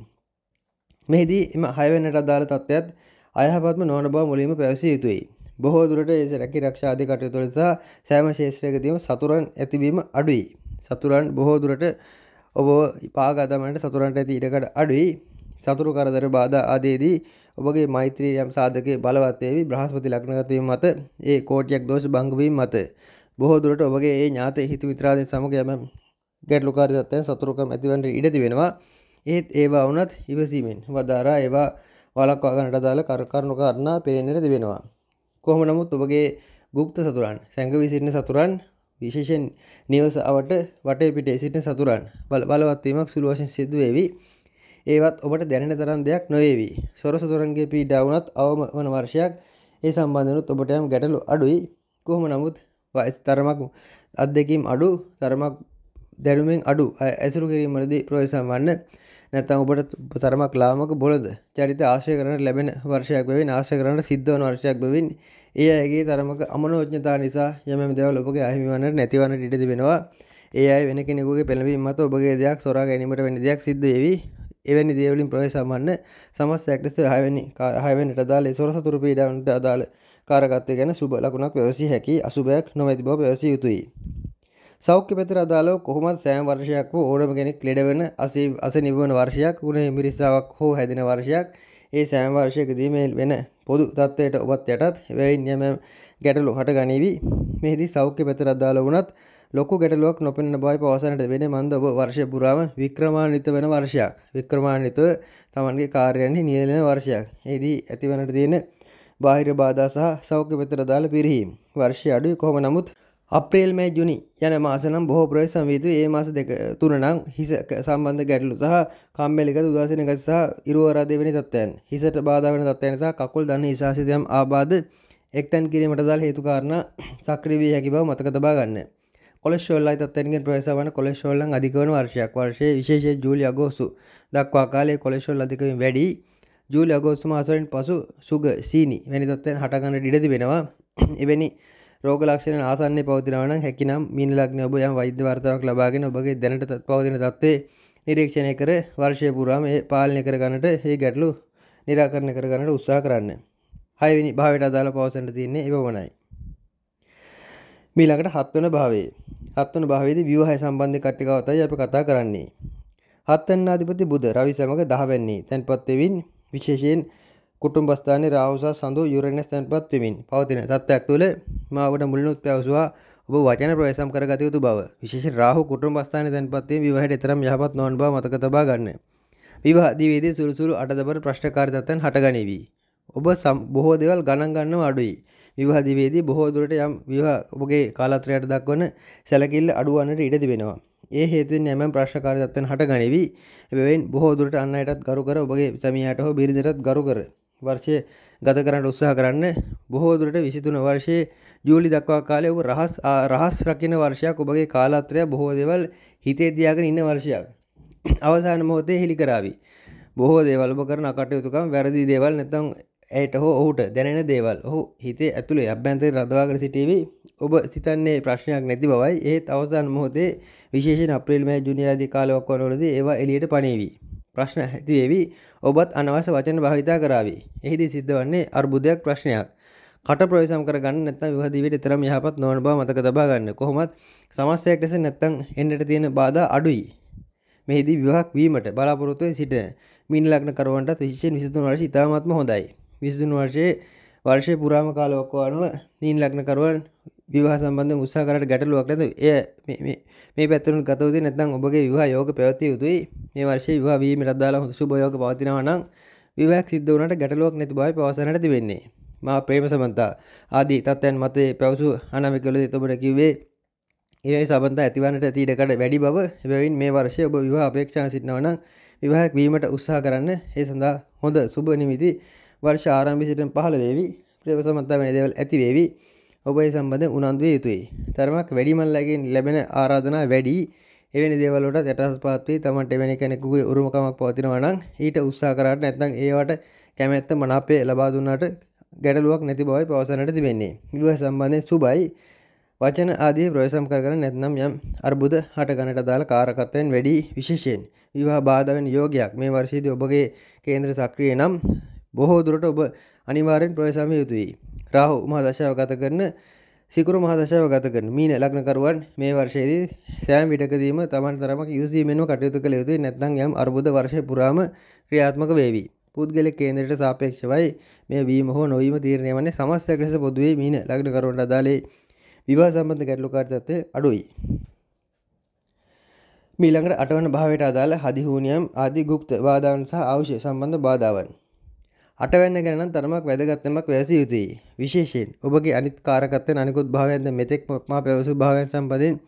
මෙහිදී එම හයවැන්නට අදාළ තත්ත්වයත් අයහපත්ම නොවන බව මුලින්ම පැවසිය යුතුයි. බොහෝ දුරට ඒ රැකී රක්ෂා ආදී කටයුතු වල සහ සෑම ශේෂ්ත්‍රයකදීම සතුරන් ඇතිවීම අඩුයි. සතුරන් බොහෝ දුරට ඔබ පාගදමට සතුරන්ට ඇති ඉඩකට අඩුයි. සතුරු කරදර බාධා ආදීදී ඔබගේ මෛත්‍රී යම් සාධකයේ බලවත් වේවි. බ්‍රහස්පති ලග්නගත වීම මත ඒ කෝටියක් දෝෂ භංග වීම මත. බොහෝ දුරට ඔබගේ ඒ ඥාත හිත මිත්‍රාදීන් සමග යම ගැටලුකාරී තත්ත්වයන් සතුරුකම් ඇතිවන්න ඉඩ තිබෙනවා. ඒත් ඒවා වුණත් ඉවසීමෙන් වදාරා ඒවා වළක්වා ගන්නට දාලා කරුණු කාරණා පෙරෙන්නට තිබෙනවා. කොහොම නමුත් ඔබගේ ගුප්ත සතුරන් සැඟවී සිටින සතුරන් විශේෂෙන් නිවස අවට වටේ පිටේ සිටින සතුරන් බල බලවත්වීමක් සුළු වශයෙන් සිදු වේවි. ඒවත් ඔබට දැනෙන තරම් දෙයක් නොවේවි. සොර සතුරන්ගේ පීඩා වුණත් අවම වන වර්ෂයක් ඒ සම්බන්ධනුත් ඔබට යම් ගැටලු අඩුයි. කොහොම නමුත් වයස් තරමක් අත්දැකීම් අඩු තරමක් දැනුමෙන් අඩු ඇසුරු කිරීමලදී ප්‍රවේශම් වන්න නැත්තම් ඔබට තරමක් ලාමක බොලද චරිත ආශ්‍රය කරනට ලැබෙන වර්ෂයක් බැවින් ආශ්‍රය කරනට සිද්ධ වන වර්ෂයක් බැවින් ඒ අයගේ තරමක අමනෝඥතා නිසා යම දෙවල් ඔබගේ අහිමිවන්නට නැතිවන්නට ඉඩ තිබෙනවා ඒ අය වෙන කෙනෙකුගේ පෙළඹීම මත ඔබගේ දෙයක් සොරා ගැනීමට වෙන දෙයක් සිද්ධ වෙවි එවැනි දේවලින් ප්‍රවේශමන්න සමස්තයක් ලෙස හයවැනි හයවැනිට අදාළ සොර සතුරු පීඩාවන්ට අදාළ කාරකත්වය ගැන සුබ ලකුණක් පැවසිය හැකි අසුභයක් නොමැති බව පැවසිය යුතුයි. සෞඛ්‍ය පැතර අදාළව කොහොමත් සෑම වර්ෂයක් වූ ඕනම කෙනෙක් ලෙඩවන අසී අස නිවන වර්ෂයක් උන මිරිස්සාවක් හෝ හැදෙන වර්ෂයක් ඒ සෑම වර්ෂයකදී මේ වෙන පොදු තත්ත්වයට ඔබත් යටත් එවැයින් යම ගැටලු හට ගනිවි. මෙහිදී සෞඛ්‍ය පැතර අදාළ වුණත් ලොකු ගැටලුවක් නොපෙනෙන බවයි පවසන්නට වෙන මන්ද ඔබ වර්ෂය පුරාම වික්‍රමාන්විත වෙන වර්ෂයක්. වික්‍රමාන්විතව තමන්ගේ කාර්යයන්හි නියැලෙන වර්ෂයක්. එහිදී ඇතිවනට තියෙන බාහිර බාධා සහ සෞඛ්‍ය පැතර අදාළ පිරිහීම්. වර්ෂය අඩුයි කොහොම නමුත් අප්‍රේල් මේ ජුනි යන මාසනම් බොහෝ ප්‍රවේශ සමීතු ඒ මාස දෙක තුන නම් හිස සම්බන්ධ ගැටලු සහ කම්මැලිකත උදාසීනකත සහ ඉරුවරා දෙවෙනි තත්ත්වයන්. හිසට බාධා වෙන තත්ත්වයන් සහ කකුල් දන්න හිසාසිතයම් ආබාධ එක්තැන් කිරීමට දාල් හේතු කාරණා සක්‍රිය විය හැකි බව මතක තබා ගන්න. කොලෙස්ටරෝල්ලයි තත්ත්වයන්ගෙන් ප්‍රවේශ වන කොලෙස්ටරෝල් අධික වන වර්ෂයක් වර්ෂයේ විශේෂයෙන් ජූලි අගෝස්තු දක්වා කාලයේ කොලෙස්ටරෝල් අධික වීම වැඩි. ජූලි අගෝස්තු මාසවලින් පසු සුග සීනි වැනි තත්ත්වයන් හටගන්නට ඉඩ තිබෙනවා. එවැනි රෝග ලක්ෂණ ආසන්නයේ පවතිනවා නම් හැකිනම් මීන ලග්න ඔබ යම් වෛද්‍ය වර්තාවක් ලබාගෙන ඔබගේ දැනට පවතින තත්ත්වයේ නිරීක්ෂණය කර වර්ෂය පුරාම ඒ පාලනය කර ගන්නට මේ ගැටලු निराකරණය කර ගන්නට උත්සාහ කරන්න. හයවෙනි භාවයට අදාළ පවසන්න තියෙන්නේ එවමනයි. මීළඟට හත්වන භාවයේ. හත්වන භාවයේදී විවාහය සම්බන්ධ කට්ටිකවතයි අපි කතා කරන්නේ. හත්වන අධිපති බුධ රවි සමග 10 වෙනි තැන්පත් වෙමින් විශේෂයෙන් කුටුම්බස්ථානයේ රාහු සහ සඳු යුරේනස් තැන්පත් වෙමින් පවතින තත්ත්වයක් තුළ මාවට මුලිනුත් පැවසුවා ඔබ වචන ප්‍රවේශම් කරගත යුතු බව. විශේෂයෙන් රාහු කුටුම්බස්ථානයේ තැන්පත් වීම විවාහයට තරම් යහපත් නොවන බව මතක තබා ගන්න. විවාහ දිවේදී සුළු සුළු අටදබර ප්‍රශ්නකාරී තත්ත්වයන් හටගනිවි. ඔබ බොහෝ දේවල් ගණන් ගන්නව අඩුයි. විවාහ දිවේදී බොහෝ දුරට යම් විවාහ ඔබගේ කාලත්‍රයට දක්වන සැලකිල්ල අඩුවන්නට ඉඩ තිබෙනවා. ඒ හේතුවෙන් යම් ප්‍රශ්නකාරී තත්ත්වයන් හටගනිවි. එබැවින් බොහෝ දුරට අන් අයටත් ගරු කර ඔබගේ සැමියාට හෝ බිරිඳටත් ගරු කර වර්ෂය ගත කරන්න උත්සාහ කරන්න බොහෝ දුරට විසිතුන වර්ෂයේ ජූලි දක්වා කාලය ඔබ රහස් රහස් රකින වර්ෂයක් ඔබගේ කාලාත්‍රය බොහෝ දෙවල් හිතේ තියාගෙන ඉන්න වර්ෂයක්. අවසාන මොහොතේ හෙළි කරાવી. බොහෝ දේවල් ඔබ කරන අකටයුතුකම් වැරදි දේවල් නැත්නම් ඇයට හෝ ඔහුට දැනෙන දේවල් ඔහු හිතේ ඇතුළේ අභ්‍යන්තරේ රඳවාගෙන සිටීවි ඔබ සිතන්නේ ප්‍රශ්නයක් නැති බවයි ඒත් අවසාන මොහොතේ විශේෂයෙන් අප්‍රේල් මෑ ජූනි ආදී කාලවක වලදී ඒවා එළියට පණේවි. ප්‍රශ්න ඇතිවේවි ඔබත් අනවශ්‍ය වචන භාවිතා කරાવી. එහිදී සිද්ධ වන්නේ අර්බුදයක් ප්‍රශ්නයක්. කට ප්‍රවේශම් කරගන්න නැත්නම් විවාහ දිවියට තරම් යහපත් නොවන බව මතක තබා ගන්න. කොහොමත් සමස්තයක් ලෙස නැත්නම් එන්නට තියෙන බාධා අඩුයි. මෙහිදී විවාහක් වීමට බලාපොරොත්තු වෙ සිටින මීන ලග්න කරවන්ටත් විශේෂයෙන් 23 වර්ෂය ඉතාමත්ම හොඳයි. 23 වර්ෂයේ වර්ෂයේ පුරාම කාලවක අනුව මීන ලග්න කරවන් විවාහ සම්බන්ධයෙන් උත්සාහ කරලා ගැටලුවක් නැත. එය මේ මේ පැත්තෙන් ගත යුතුයි නැත්නම් ඔබගේ විවාහ යෝග පැවතිය යුතුයි. මේ වර්ෂයේ විවාහ වීමට අදාළ හොඳ සුබ යෝග පවතිනවා නම් විවාහයක් සිද්ධ වුණාට ගැටලුවක් නැති බවයි පවසන්නට තිබෙන්නේ. මා ප්‍රේම සමන්තා ආදී තත්ත්වයන් මත පැවසු අනාමිකවලදී ඔබට කිව්වේ එවැනි සබඳ ඇතිවන්නට ඇති ඉඩකඩ වැඩි බව එබැවින් මේ වර්ෂය ඔබ විවාහ අපේක්ෂා සිටිනවා නම් විවාහයක් වීමට උත්සාහ කරන්න ඒ සඳහා හොඳ සුබ නිමිති වර්ෂ ආරම්භය සිට පහළ වේවි ප්‍රේම සමන්තා වෙන දේවල් ඇති වේවි ඔබ ඒ සම්බන්ධයෙන් උනන්දු විය යුතුයි. තරමක් වැඩිමල්ලගෙන් ලැබෙන ආරාධනා වැඩි. එවැනි දේවල් වලට යටහත්පත් වී තමන්ට එවැනි කෙනෙකුගේ උරුමකමක් පවතිනවා නම් ඊට උත්සාහ කරාට නැත්නම් ඒවට කැමැත්ත මනාපය ලබා දුන්නාට ගැටලුවක් නැති බවයි පවසන්නට තිබෙන්නේ. විවාහ සම්බන්ධයෙන් සුබයි. වචන ආදී ප්‍රවේශම් කරගෙන නැත්නම් යම් අර්බුද හට ගන්නට දාලා කාරකත්වයෙන් වැඩි විශේෂයෙන් විවාහ බාධා වෙන යෝගයක් මේ වර්ෂයේදී ඔබගේ කේන්ද්‍ර සක්‍රිය නම් බොහෝ දුරට ඔබ අනිවාර්යෙන් ප්‍රවේශම් යුතුයි. රාහු මහ දශාව ගත කරන සිකුරු මහ දශාව ගත කරන මීන ලග්නකරුවන් මේ වර්ෂයේදී සෑම විටකදීම තමන් තරමක් යොසීමෙන්ම කටයුතු කළ යුතුයි නැත්නම් යම් අර්බුද වර්ෂය පුරාම ක්‍රියාත්මක වේවි. පුද්ගලික කේන්දරයට සාපේක්ෂවයි මේ වීම හෝ නොවීම තීරණය වන්නේ සමස්තයක් ලෙස පොදුවේ මීන ලග්නකරුවන්ට අදාළේ විවාහ සම්බන්ධ ගැටලුකාරී තත්ත්වය අඩුයි. මීළඟට අටවන භාවයට අදාළ හදිහූනියම් ආදී ගුප්ත බාධාවන් සහ අවශ්‍ය සම්බන්ධ බාධාවන් අටවැන්න ගැන තරමක් වැදගත්නමක් වැසිය යුතුයි. විශේෂයෙන් ඔබගේ අනිත් කාරකත්වයෙන් අනිකුත් භාවයන්ද මෙතෙක් මා පැවසු භාවයන් සම්බන්ධයෙන්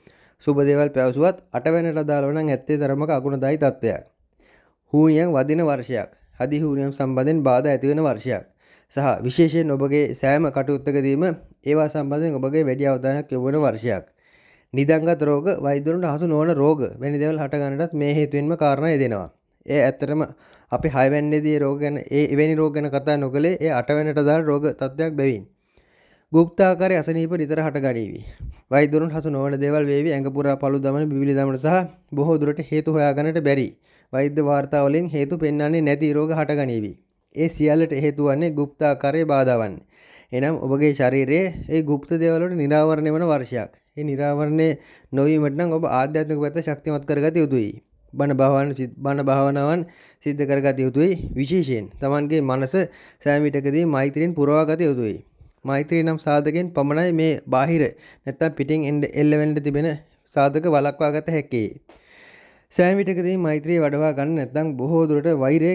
සුබ දේවල් පැවසුවත් අටවැන්නට අදාළ නම් ඇත්තේ තරමක අගුණදායි තත්ත්වයක්. හූනියන් වදින වර්ෂයක්. හදි හූනියම් සම්බන්ධයෙන් බාධා ඇතිවෙන වර්ෂයක්. සහ විශේෂයෙන් ඔබගේ සෑම කටයුත්තකදීම ඒවා සම්බන්ධයෙන් ඔබගේ වැඩි අවධානයක් යොමු වන වර්ෂයක්. නිදංගත රෝග වෛද්‍යවරුන්ට හසු නොවන රෝග වැනි දේවල් හටගන්නටත් මේ හේතුවෙන්ම කාරණා යෙදෙනවා. ඒ ඇත්තටම අපි හයවැන්නේදී රෝග ගැන ඒ එවැනි රෝග ගැන කතා නොකළේ ඒ අටවැන්නට දාන රෝග තත්ත්වයක් බැවින්. ගුප්තාකාරයේ අසනීප නිතර හට ගනීවි. වෛද්‍යවරුන් හසු නොවන දේවල් වේවි ඇඟ පුරා පළු දමන බිබිලි දමන සහ බොහෝ දුරට හේතු හොයාගන්නට බැරි. වෛද්‍ය වාර්තාවලින් හේතු පෙන්වන්නේ නැති රෝග හට ගනීවි. ඒ සියල්ලට හේතු වන්නේ ගුප්තාකාරයේ බාධාවන්. එනම් ඔබගේ ශරීරයේ ඒ ගුප්ත දේවල් වලට නිරාවරණය වන වර්ෂයක්. ඒ නිරාවරණය නොවීමට නම් ඔබ ආධ්‍යාත්මික පැත්ත ශක්තිමත් කරගත යුතුයි. බණ භාවන බණ භාවනාවන් සිද්ධ කරගත යුතුයි. විශේෂයෙන් Tamanගේ මනස සෑම විටකදී මෛත්‍රියෙන් පුරවා ගත යුතුයි. මෛත්‍රී නම් සාධකෙන් පමණයි මේ බාහිර නැත්තම් පිටින් එල්ල වෙන්න තිබෙන සාධක වළක්වා ගත හැකියි. සෑම විටකදී මෛත්‍රිය වඩවා ගන්න නැත්නම් බොහෝ දුරට වෛරය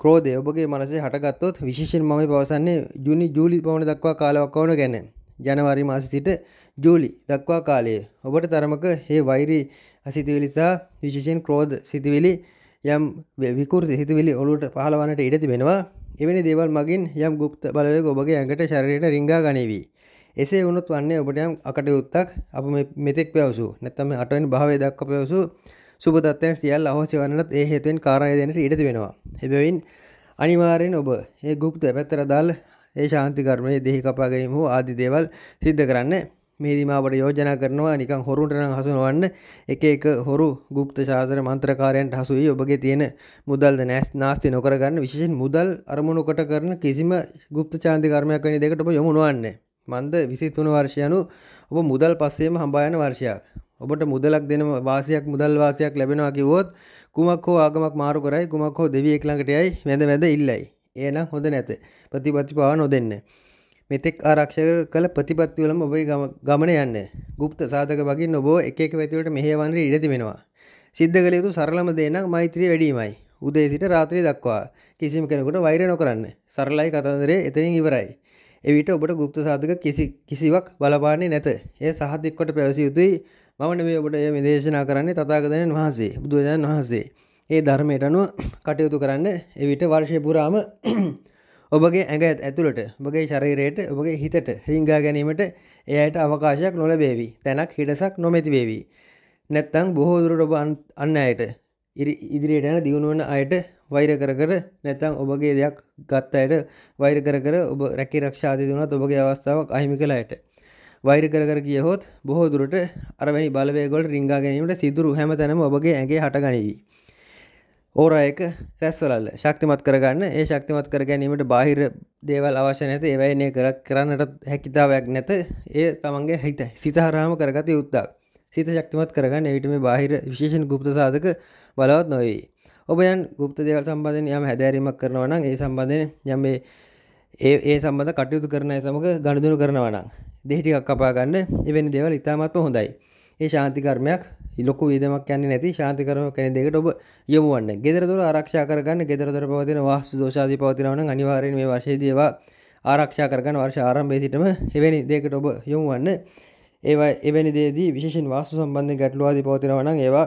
ක්‍රෝධය ඔබගේ මනසේ හටගත්තොත් විශේෂයෙන් මම පවසන්නේ ජුනි ජූලි පවන දක්වා කාලවකවන ගැන. ජනවාරි මාසෙ සිට ජූලි දක්වා කාලයේ ඔබට තරමක මේ වෛරී සිතිවිලිසා විශෂයෙන් ක්‍රෝධ සිතිවිලි යම් විකුර සිතිවිලි ඔලුට පහලවනට ඉඩ තිබෙනවා. එවැනි දේවල් මගින් යම් ගුප්ත බලය ඔබගේ ඇඟට ශරීරයට රිංගා ගනවී. එසේ වුණොත් වන්නේ ඔබට යම් අකටයුත්තක් අප මෙතෙක් පැවසු නැත්තම අටවෙන් භාවය දක්ක පැවසු සුපතත්වයන් සියල් අහෝසි වන්නත් ඒ හේතුවෙන් කාරණය දෙනට ඉඩ වෙනවා එබැවින් අනිවාරයෙන් ඔබ ඒ ගුප්ත පැත්තර දල් ඒ ශාන්තිකර්මය දෙහි කපා ගැනීම හෝ ආදි දේවල් සිද්ධ කරන්නේ මේදිමාවට යෝජනා කරනවා. නිකං හොරුන්ටන හසුනුවන්න. එක එක හොරු ගුප්ත ශාසර මන්ත්‍රකාරයන්ට හසුයි ඔබගේ තියෙන මුදල්ද නෑස් නාස්ති නොකරගන්න. විශෂෙන් මුදල් අරමුණුකට කරන කිසිම ගුප්ත චාන්ති කර්මයක් වනි දෙකට ඔබ යොමුණුවන්නේ මන්ද විසි තුන වර්ෂයනු ඔබ මුදල් පස්සේම හම්බායන වර්ෂයක්. ඔබට මුදලක් දෙන වාසියක් මුදල් වාසයක් ලැබෙනවා කිවොත් කුමක් හෝ ආගමක් මාරු කරයි කුමක් හෝ දෙවියෙක් ළඟට යයි වැඳ වැඳ ඉල්ලයි. එනම් හොඳ නැත. ප්‍රතිපත්ති පාව නොදෙන්නේ. මෙතෙක් ආරක්ෂක කළ ප්‍රතිපත්තිවලම ඔබේ ගමන යන්න. ගුප්ත සාධක බගින් ඔබෝ එක එක පැතිවලට මෙහෙවන්ට ඉඩ තිබෙනවා. සිද්ධ කළ යුතු සරලම දෙනක් මෛත්‍රිය වැඩීමයි. උදේ සිට රාත්‍රී දක්වා කිසිම කෙනෙකුට වෛර නොකරන්න. සරලයි කතන්දරේ එතනින් ඉවරයි. එවිට ඔබට ගුප්ත සාධක කිසි කිසිවක් බලපාන්නේ නැත. ඒ සහතික්කොට පැවසිය යුතුයි. මම නෙවෙයි ඔබට එය මෙදේශනා කරන්නේ තථාගතයන් වහන්සේ බුදුරජාණන් වහන්සේ. ඒ ධර්මයට අනුව කටයුතු කරන්න. එවිට වර්ෂය පුරාම ඔබගේ ඇඟ ඇතුළට ඔබගේ ශරීරයට ඔබගේ හිතට රිංගා ගැනීමට එයට අවකාශයක් නොලැබේවි. තැනක් හිඩසක් නොමැති වේවි. නැත්තම් බොහෝ දුරට ඔබ අන්න අයට ඉදිරියට යන දියුණු වන අයට වෛර කර කර නැත්තම් ඔබගේ දෙයක් ගත්ත අයට වෛර කර කර ඔබ රැකී ආරක්ෂා ආදී දුනත් ඔබගේ අවස්ථාවක් අහිමි කළ අයට වෛර කර කර කියහොත් බොහෝ දුරට අරවැනි බලවේගවලට රිංගා ගැනීමට සිදුරු හැම තැනම ඔබගේ ඇගේ හටගනීවි. ඕරායක රැස්වලල්ල ශක්තිමත් කරගන්න ඒ ශක්තිමත් කර ගැනීමට බාහිර දේවල් අවශ්‍ය නැත ඒවයිනය කර කරන්නට හැකිතාවයක් නැත ඒ තමන්ගේ හිත සිතහරාම කරගත යුත්තක්. සිත ශක්තිමත් කරගන්න එවිට මේ බාහිර විශේෂණ ගුප්ත සාධක බලවත් නොවේ. ඔබ යන් ගුප්ත දේවල් සම්බන්ධයෙන් යම් හැදෑරීමක් කරනවා නම් ඒ සම්බන්ධයෙන් යම් ඒ ඒ සම්බන්ධ කටයුතු කරන අය සමග ගනුදෙනු කරනවා නම් දෙහි ටිකක් කපා ගන්න එවැනි දේවල් ඉතාමත්ම හොඳයි. ඒ ශාන්ති කර්මයක් ලොක විදමක් යන්නේ නැති ශාති කරම කෙන දෙකට ඔබ යොමුවන්න. ගෙදරතුර ආරක්ෂා කරගන්න ගෙදරතර පවතින වාස් දෝෂාධී පවතිනවන අනිවාරෙන් මේ වර්ශයදේවා ආරක්ෂා කරගන්න වර්ෂ ආරම්භේසිටම එවැනි දෙකට ඔබ යොමුවන්න. ඒවා එවැනි දේදී විශෂෙන් වාසු සම්බන්ධ ගැටලුවාදී පවතිනවන ඒවා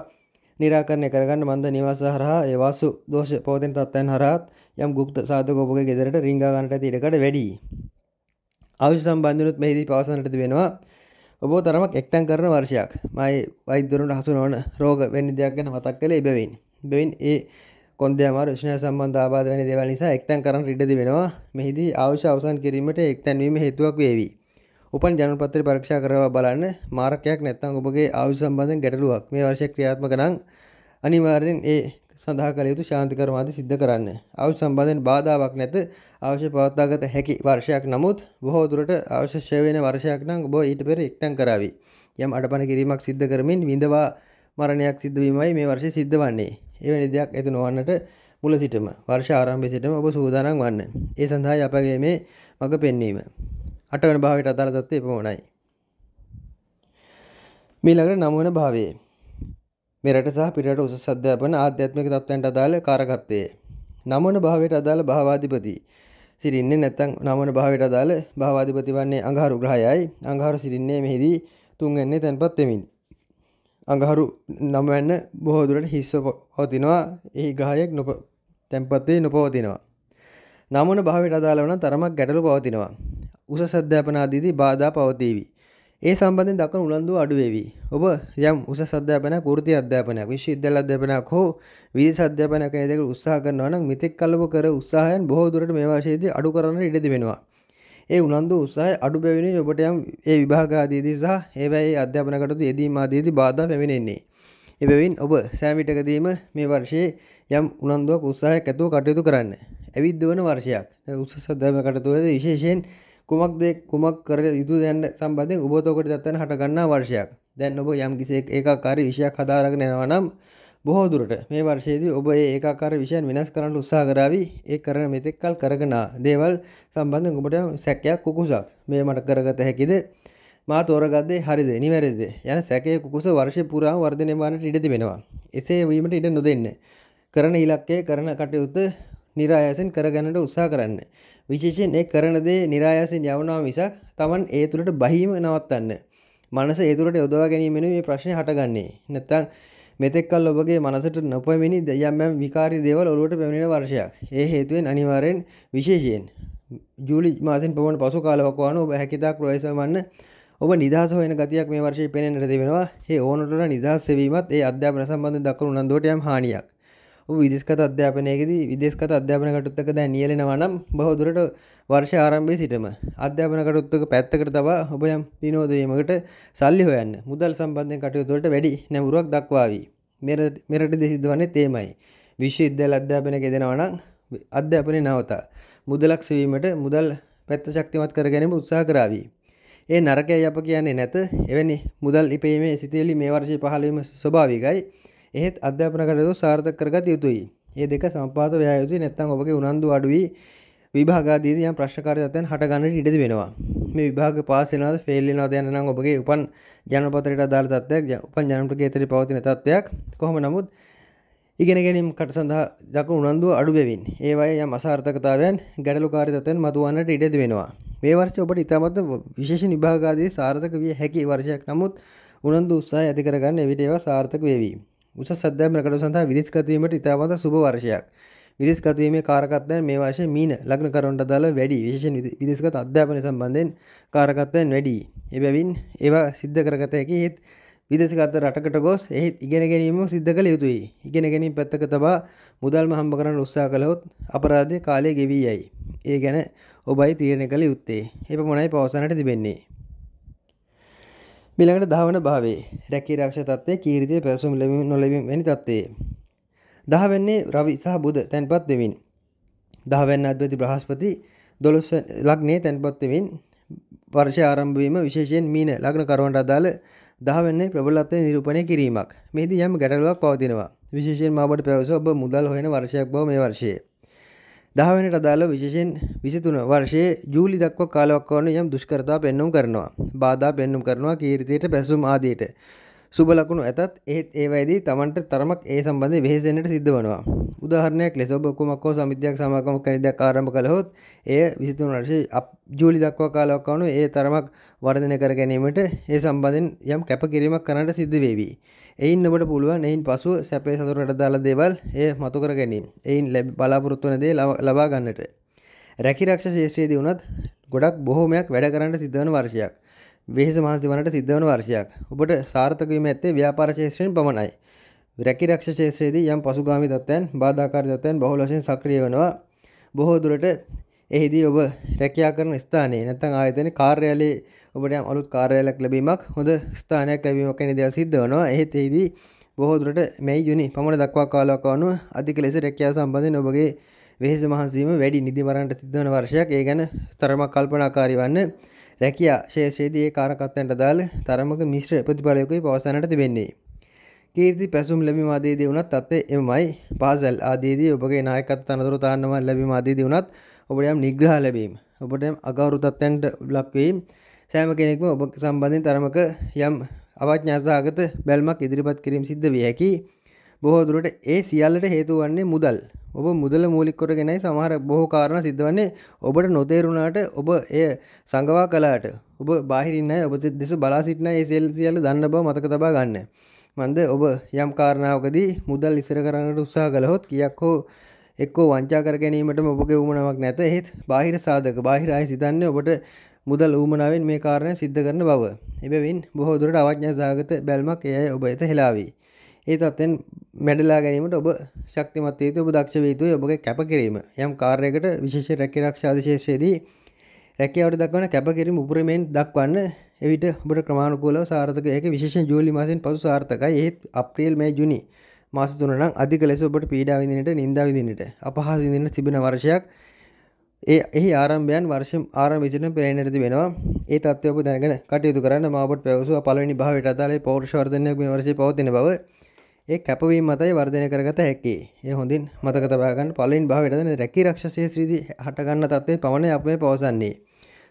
නිරාකරණය කරගන්න මන්ද නිවාස හරහා ඒවාසු දෝෂ පවතින තත්වයන් හරහත් යම් ගුප්ත සාධක ඔබගේ ගෙදරට රිංගාගන්නට ඇති ඉඩකට වැඩී ආවිශ සම්බන්ධනුත් මෙහිදී පවසනට වෙනවා ඔබ තරමක් එක්තැන් කරන වර්ෂයක්. මයි වෛද්‍යවරුන්ට හසු නොවන රෝග වෙන්න දෙයක් ගැන මතක් කළේ එබැවින්. එබැවින් ඒ කොන්දේ අමාරු විශ්නය සම්බන්ධ ආබාධ වැනි දේවල් නිසා එක්තැන් කරන්න ඉඩ තිබෙනවා. මෙහිදී ආයුෂ අවසන් කිරීමට එක්තැන් වීම හේතුවක් වේවි. උපන් ජනපත්‍රය පරීක්ෂා කරවා බලන්න මාරකයක් නැත්නම් ඔබගේ ආයුෂ සම්බන්ධ ගැටලුවක් මේ වර්ෂයේ ක්‍රියාත්මක නම් අනිවාර්යෙන් ඒ සඳහා කළ යුතු ශාන්ති කර්මාදී සිද්ධ කරන්න. අවශ්‍ය සම්බන්ධයෙන් බාධාවක් නැත අවශ්‍ය පවත්වාගත හැකි වර්ෂයක් නමුත් බොහෝ දුරට අවශ්‍ය ෂේ වෙන වර්ෂයක් නම් ඔබ ඊට පෙර එක්තැන් කරાવી. යම් අඩපණ කිරීමක් සිද්ධ කරමින් විඳවා මරණයක් සිද්ධ වීමයි මේ වර්ෂයේ සිද්ධ වන්නේ. එවැනි දෙයක් එතු නොවන්නට මුල සිටම වර්ෂ ආරම්භයේ සිටම ඔබ සූදානම් වන්න. ඒ සඳහායි අපගේ මේ මඟ පෙන්වීම. අටවන භාවයට අදාළ තත්ත්වය එපමණයි. මීළඟට නව වන භාවයේ මෙරට සහ පිටරට උසස් අධ්‍යාපන ආධ්‍යාත්මික තත්ත්වයන්ට අදාළ කාරකත්වයේ. නමන භාවයට අදාළ භාවාධිපති. සිරින්නේ නැත්තම් නමන භාවයට අදාළ භාවාධිපති වන්නේ අඟහරු ග්‍රහයයි. අඟහරු සිරින්නේ මෙහිදී තුන්වැන්නේ තැන්පත් වෙමින්. අඟහරු නම වෙන්න බොහෝ දුරට හිස්ව පවතිනවා. එහි ග්‍රහයක් නොප තැන්පත් වේ නොපවතිනවා. නමන භාවයට අදාළ වන තරමක් ගැටලු පවතිනවා. උසස් අධ්‍යාපන ආදීදී බාධා පවතීවි. ඒ සම්බන්ධයෙන් දක්වන උනන්දුව අඩු වේවි. ඔබ යම් උසස් අධ්‍යාපනයක්, වෘත්ති අධ්‍යාපනයක්, විශ්වවිද්‍යාල අධ්‍යාපනයක් හෝ විදේශ අධ්‍යාපනයක් වෙන දෙයකට උත්සාහ කරනවා නම් මෙතෙක් කලව කර උත්සාහයන් බොහෝ දුරට මේ වර්ෂයේදී අඩු කරන්න ඉඩ තිබෙනවා. ඒ උනන්දු උත්සාහය අඩු බැවිනි ඔබට යම් ඒ විභාග ආදීදී සහ ඒවැයි අධ්‍යාපන කටයුතු යෙදීම ආදීදී බාධා පැමිණෙන්නේ. එබැවින් ඔබ සෑම විටකදීම මේ වර්ෂයේ යම් උනන්දුවක් උත්සාහයක් ඇතුව කටයුතු කරන්න. ඇවිත් වන වර්ෂයක්. උසස් අධ්‍යාපන කටයුතු විශේෂයෙන් කුමක් දෙ කුමක් කර යුතු දැන්න සම්බන්ධය උබතෝකට දත්වන හටගන්නා වර්ෂයක්. දැන් ඔබ යම් කිසි ඒකාකාරී විෂයක් හදාරගෙන යනවා නම් බොහෝ දුරට මේ වර්ෂයේදී ඔබ ඒ ඒකාකාර විෂයන් වෙනස් කරන්න උත්සාහ කරાવી. ඒ කරන මෙතෙක්කල් කරගෙන දේවල් සම්බන්ධයෙන් ඔබට සැකයක් කුකුසක්. මේ මට කරගත හැකිද? මා තෝරගත්තේ හරිද? නිවැරදිද? යන සැකයේ කුකුස වර්ෂය පුරාම වර්ධනය වන්නට ඉඩ තිබෙනවා. එසේ වීමට ඉඩ නොදෙන්න. කරන ඉලක්කය කරන කටයුත්ත નિરાයසෙන් කරගන්නට උත්සාහ කරන්න. විශේෂයෙන් ඒ කරන දේ નિરાයාසයෙන් යවනවා මිසක් Taman ඒ තුලට බහීම නවත්තන්න. මනස ඒ තුලට යොදවා ගැනීමෙන් මේ ප්‍රශ්නේ හටගන්නේ. නැත්තම් මෙතෙක් කල ඔබගේ මනසට නොපැමිණි යම් යම් විකාරී දේවල් ඔලුවට පැමිණෙන වර්ෂයක්. ඒ හේතුවෙන් අනිවාර්යෙන් විශේෂයෙන් ජූලි මාසෙන් පමණ පසු කාලයක් වන ඔබ හැකිතාක් ප්‍රවේශ වන්න ඔබ නිදහස හොයන ගතියක් මේ වර්ෂයේ පෙනෙන්නට තිබෙනවා. ඒ ඕනට නිදහස් සෙවීමත් ඒ අධ්‍යාපන සම්බන්ධයෙන් දක්වන උනන්දුවට යම් හානියක්. විදෙස්කත අධ්‍යාපනයකදී විදෙස්කත අධ්‍යාපන කටයුත්තක දැන් නියැලෙනවා නම් බොහෝ දුරට වර්ෂ ආරම්භයේ සිටම අධ්‍යාපන කටයුත්තක පැත්තකට තබා ඔබ යම් විනෝද වීමකට සල්ලි හොයන්න මුදල් සම්බන්ධයෙන් කටයුතු වලට වැඩි නැඹුරුවක් දක්වාවි. මෙරටදී සිදුවන්නේ තේමයි. විශ්වවිද්‍යාල අධ්‍යාපනයක යෙදෙනවා නම් අධ්‍යාපනයේ නවතා මුදලක් සෙවීමට මුදල් පැත්ත ශක්තිමත් කර ගැනීම උත්සාහ කරાવી. ඒ නරකයි අප කියන්නේ නැත. එවැනි මුදල් ඉපීමේ සිටිවිලි මේ වර්ෂයේ පහළ වීම ස්වභාවිකයි. එහෙත් අධ්‍යාපන කටයුතු සාර්ථක කරගත යුතුයි. මේ දෙක සම්පාත ව්‍යා යුතුයි නැත්නම් ඔබගේ උනන්දු අඩු වී විභාගාදීදී යම් ප්‍රශ්නකාරී තත්ත්වයන් හට ගන්නට ඉඩ තිබෙනවා. මේ විභාග පාස් වෙනවද ෆේල් වෙනවද යන නම් ඔබගේ උපන් ජනපත්‍රයට අදාළ තත්ත්වයක් උපන් ජනපත්‍රයේ පවතින තත්ත්වයක් කොහොම නමුත් ඉගෙන ගැනීම කට සඳහා දක්වන උනන්දුව අඩු බැවින් ඒවායේ යම් අසාර්ථකතාවයන් ගැටලුකාරී තත්ත්වයන් මතුවන්නට ඉඩ තිබෙනවා. මේ වර්ෂය ඔබට ඉතාමත් විශේෂ විභාගාදී සාර්ථක විය හැකි වර්ෂයක් නමුත් උනන්දු උත්සාහය ඇති කරගන්න එවිට ඒවා සාර්ථක වේවි. උසස් අධ්‍යාපන කටයුතු සඳහා විදේශගත වීමට ඉතාමත් සුබ වර්ෂයක්. විදේශගත වීමේ කාරකත්වයන් මේ වර්ෂයේ මීන ලග්න කරවන්ට අදාළ වැඩි. විශේෂයෙන් විදේශගත අධ්‍යාපනය සම්බන්ධයෙන් කාරකත්වයන් වැඩි. එබැවින් ඒවා සිද්ධ කරගත හැකි හේත් විදේශගත රටකට ගොස් එහි ඉගෙන ගැනීම සිද්ධ කළ යුතුයි. ඉගෙන ගැනීම පැත්තක තබා මුදල්ම හම්බ කරන්න උත්සාහ කළහොත් අපරාධයේ කාලය ගෙවී යයි. ඒ ගැන ඔබයි තීරණය කළ යුත්තේ. එපමණයි පවසන්නට තිබෙන්නේ. මිළඟට දහවන භාවේ රැකී රක්ෂ තත්ත්වයේ කීර්තිය පැවසුම් ලැබීම නොලැබීම වැනි තත්ත්වයේ දහවැන්නේ රවි සහ බුධ තැන්පත් වෙමින් දහවැන්න අධිපති බ්‍රහස්පති 12 ලග්නයේ තැන්පත් වෙමින් වර්ෂය ආරම්භ වීම විශේෂයෙන් මීන ලග්න කරවන්ට අදාළ දහවැන්නේ ප්‍රබලත්වය නිරූපණය කිරීමක්. මෙහිදී යම් ගැටලුවක් පවතිනවා. විශේෂයෙන් මාබට පැවස ඔබ මුදල් හොයන වර්ෂයක් බව මේ වර්ෂයේ. දහවැනිට අදාළ විශේෂයෙන් විසිතුන වර්ෂයේ ජූලි දක්වා කාලයක් වන යම් දුෂ්කරතා පෙන්නුම් කරනවා. බාධා පෙන්නුම් කරනවා කීර්තියට පැසුම් ආදියට. සුබ ලකුණු ඇතත් ඒත් ඒවයිදී තමන්ට තරමක් ඒ සම්බන්ධ වෙහෙසෙන්නට සිද්ධ වනවා. උදාහරණයක් ලෙස ඔබ කුමක් හෝ සමිතියක් සමාගමක් වැනි දෙයක් ආරම්භ කළහොත් එය 23 වර්ෂයේ ජූලි දක්වා කාලයක් වන ඒ තරමක් වර්ධනය කර ගැනීමට ඒ සම්බන්ධයෙන් යම් කැපකිරීමක් කරන්නට සිද්ධ වේවි. එයින් ඔබට පුළුවන් එයින් පසුව සැපේ සතුටට දාලා දේවල් එය මතු කර ගැනීම. එයින් බලාපොරොත්තු වන දේ ලබා ගන්නට. රැකිරක්ෂ ශේෂ්ත්‍රයේදී වුණත් ගොඩක් බොහෝමයක් වැඩ කරන්නට සිද්ධ වන වර්ෂයක්. වෙහෙස මහන්සි වන්නට සිද්ධ වන වර්ෂයක්. ඔබට සාර්ථක වීම ඇත්තේ ව්‍යාපාර ශේෂ්ත්‍රයෙන් පමණයි. රැකිරක්ෂ ශේෂ්ත්‍රයේදී යම් පසුගාමී තත්ත්වයන් බාධාකාරී තත්ත්වයන් බහුල වශයෙන් සක්‍රිය වෙනවා. බොහෝ දුරට එහිදී ඔබ රැකියා කරන ස්ථානයේ නැත්නම් ආයතනයේ කාර්යාලයේ ඔබට යම් අලුත් කාර්යාලයක් ලැබීමක් හොඳ ස්ථානයක් ලැබීමක් වැනි දේවල් සිද්ධ වෙනවා. එහෙත් එහිදී බොහෝ දුරට මැයි ජුනි පමණ දක්වා කාලයක් වනුව අධික ලෙස රැකියාව සම්බන්ධයෙන් ඔබගේ වෙහෙස මහන්සියීම වැඩි නිදි වරන්ට සිද්ධ වන වර්ෂයක්. ඒ ගැන තරමක් කල්පනාකාරී වන්න රැකියා ශේෂ්ත්‍රයේදී ඒ කාරකත්වයන්ට අදාළ තරමක මිශ්‍ර ප්‍රතිඵලයකුයි පවසන්නට තිබෙන්නේ. කීර්ති පැසුම් ලැබීම ආදීදී වුණත් තත්ත්වය එමයි. පාසල් ආදීදී ඔබගේ නායකත්ව තනතුරු තාන්නම ලැබීම ආදීදී වුණත් ඔබට යම් නිග්‍රහ ලැබීම ඔබට යම් අගෞරව තත්ත්වයන්ට ලක් වීම සෑම කෙනෙක්ම ඔබ සම්බන්ධයෙන් තරමක යම් අවඥාසහගත බැල්මක් ඉදිරිපත් කිරීම සිද්ධ විය හැකි බොහෝ දුරට ඒ සියල්ලට හේතු වන්නේ මුදල් ඔබ මුදල මූලික කරගෙනයි සමහර බොහෝ කාරණා සිද්ධ වන්නේ ඔබට නොතේරුණාට ඔබ එය සංගවා කළාට ඔබ බාහිරින් අය ඔබ දෙස බලා සිටින ඒ සෙල් සියල්ල දන්න බව මතක තබා ගන්න. මන්ද ඔබ යම් කාරණාවකදී මුදල් ඉස්සර කරන්නට උත්සාහ කළහොත් කියක් හෝ එක්කෝ වංචා කර ගැනීමටම ඔබගේ උමනාවක් නැත. එහෙත් බාහිර සාධක බාහිර අය සිතන්නේ ඔබට මුදල් ඌමනාවෙන් මේ කාරණය සිද්ධ කරන බව. එබැවින් බොහෝ දුරට අවඥා සහගත බැල්මක් එය ඔබ වෙත හෙලාවී. ඒ තත්ත්වෙන් මැඩලා ගැනීමට ඔබ ශක්තිමත් වේතු ඔබ දක්ෂ වේතුයි ඔබගේ කැපකිරීම. යම් කාර්යයකට විශේෂ රැකියාරක්ෂා අධිශේෂයේදී රැකියාවට දක්වන කැපකිරීම උපරිමයෙන් දක්වන්න එවිට ඔබට ක්‍රමානුකූලව සාර්ථක ඒක විශේෂයෙන් ජූලි මාසෙන් පසු සාර්ථකයි. ඒත් අප්‍රේල් මේ ජුනි මාස තුන නම් අධික ලෙස ඔබට පීඩා විඳින්නට නිന്ദා විඳින්නට අපහාස විඳින්න තිබෙන වර්ෂයක් ඒ එහි ආරම්භයන් වර්ෂ ආරම්භ විසිට පෙරෙන්නට තිබෙනවා. ඒ තත්ත්වය ඔබ දැනගෙන කටයුතු කරන්න මාබට පැවසුවා පළවෙනි භාවයට අදාළ පෞරුෂ වර්ධනයක් මේ වර්ෂයේ පවතින බව ඒ කැපවීම මතයි වර්ධනය කරගත හැකි. ඒ හොඳින් මතක තබා ගන්න පළවෙනි භාවයට අදාළ රැකී රක්ෂා ශේත්‍රයේදී හට ගන්න තත්ත්වය පමණයි අප මේ පවසන්නේ.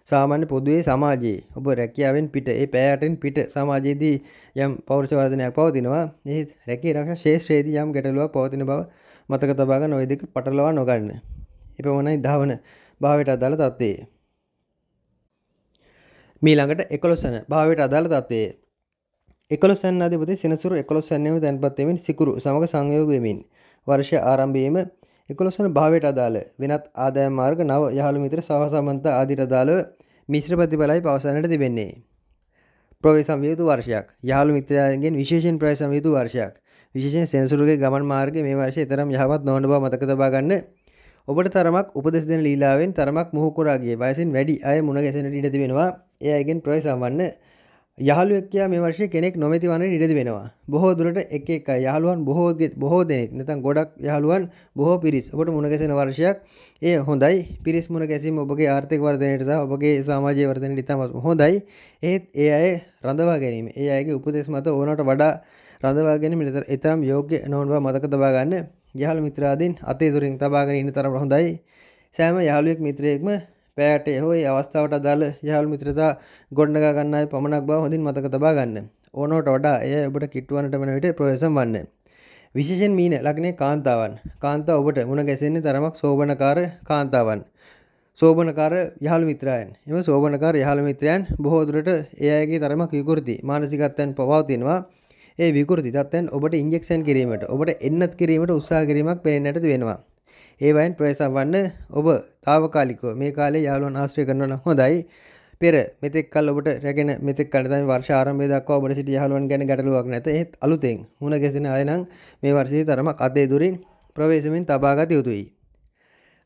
සාමාන්‍ය පොදුවේ සමාජයේ ඔබ රැකියාවෙන් පිට ඒ පෑයටෙන් පිට සමාජයේදී යම් පෞරුෂ වර්ධනයක් පවතිනවා. ඒ රැකී රක්ෂා ශේත්‍රයේදී යම් ගැටලුවක් පවතින බව මතක තබා ගන්න ওই දෙක පටලවා නොගන්න. එපමණයි ධාවන භාවයට අදාළ තත්ත්වයේ. මීළඟට 11 වන භාවයට අදාළ තත්ත්වයේ 11 අධිපති සෙනසුරු 11 වෙනිව තැන්පත් වෙමින් සිකුරු සමග සංයෝග වෙමින් වර්ෂ ආරම්භයේම 11 වන භාවයට අදාළ වෙනත් ආදායම් මාර්ග නව යහළු මිත්‍ර සහසම්බන්ත ආදිට අදාළව මිශ්‍ර ප්‍රතිඵලයි පවසන්නට තිබෙන්නේ. ප්‍රවේශම් විය යුතු වර්ෂයක්. යහළු මිත්‍රයන්ගෙන් විශේෂයෙන් ප්‍රවේශම් විය යුතු වර්ෂයක්. විශේෂයෙන් සෙනසුරුගේ ගමන් මාර්ගය මේ වර්ෂයේ තරම් යහපත් නොවන බව මතක තබා ගන්න. ඔබට තරමක් උපදෙස් දෙන ලීලාවෙන් තරමක් මුහුකුරා ගිය වයසින් වැඩි අය මුණ ගැසෙනට ඉඩ තිබෙනවා. ඒ අයගෙන් ප්‍රවේශම් වන්න යහළුවෙක්යා මේ වර්ෂය කෙනෙක් නොමැති වන ඉඩ වෙනවා. බොහෝ දුරට එක එක යහළුවන් බොහෝ බොහෝ දෙනෙක් නැත්නම් ගොඩක් යහළුවන් බොහෝ පිරිස් ඔබට මුණ ගැසෙන වර්ෂයක්. ඒ හොඳයි. පිරිස් මුණ ගැසීම ඔබගේ ආර්ථික වර්ධනයට සහ ඔබගේ සමාජීය වර්ධනයට ඉතාමත් හොඳයි. ඒත් ඒ අය රඳවා ගැනීම. ඒ අයගේ උපදෙස් මත ඕනට වඩා රඳවා ගැනීම ඊතරම් යෝග්‍ය නොවන බව මතක තබා ගන්න. යහළු මිත්‍රාදීන් අතේ දුරින් තබාගෙන ඉන්න තරම හොඳයි. සෑම යහළුවෙක් මිත්‍රයෙක්ම පෑට හෝ ඒ අවස්ථාවට අදාළ යහළු මිත්‍රතා ගොඩනගා ගන්න අය පමණක් බව හොඳින් මතක තබා ගන්න. ඕනෝට වඩා එය ඔබට කිට්ටුවන්නට වන විට ප්‍රවේශම් වන්න. විශේෂයෙන් මීන ලග්නේ කාන්තාවන්. කාන්තාව ඔබට මුණ ගැසෙන්නේ තරමක් සෝබනකාර කාන්තාවන්. සෝබනකාර යහළු මිත්‍රයන්. එම සෝබනකාර යහළු මිත්‍රයන් බොහෝ දුරට ඒ අයගේ තරමක් විකෘති මානසිකත්වයන් පවතිනවා. ඒ විකෘති තත්ත්වයන් ඔබට ඉන්ජෙක්ෂන් කිරීමට ඔබට එන්නත් කිරීමට උත්සාහ කිරීමක් පෙනෙන්නට වෙනවා. ඒවයින් ප්‍රවේශම් වන්න ඔබ తాවකාලිකව මේ කාලේ යාළුවන් ආශ්‍රය කරනවා නම් හොඳයි. පෙර මෙතෙක් කල් ඔබට රැගෙන මෙතෙක් කල් තමයි වර්ෂ ආරම්භය දක්වා ඔබට සිටි යහළුවන් ගැන ගැටලුවක් නැත. ඒත් අලුතෙන් මුණ ගැසෙන අය නම් මේ වර්ෂයේ තරමක් අතේ දුරින් ප්‍රවේශමෙන් තබාගත යුතුයි.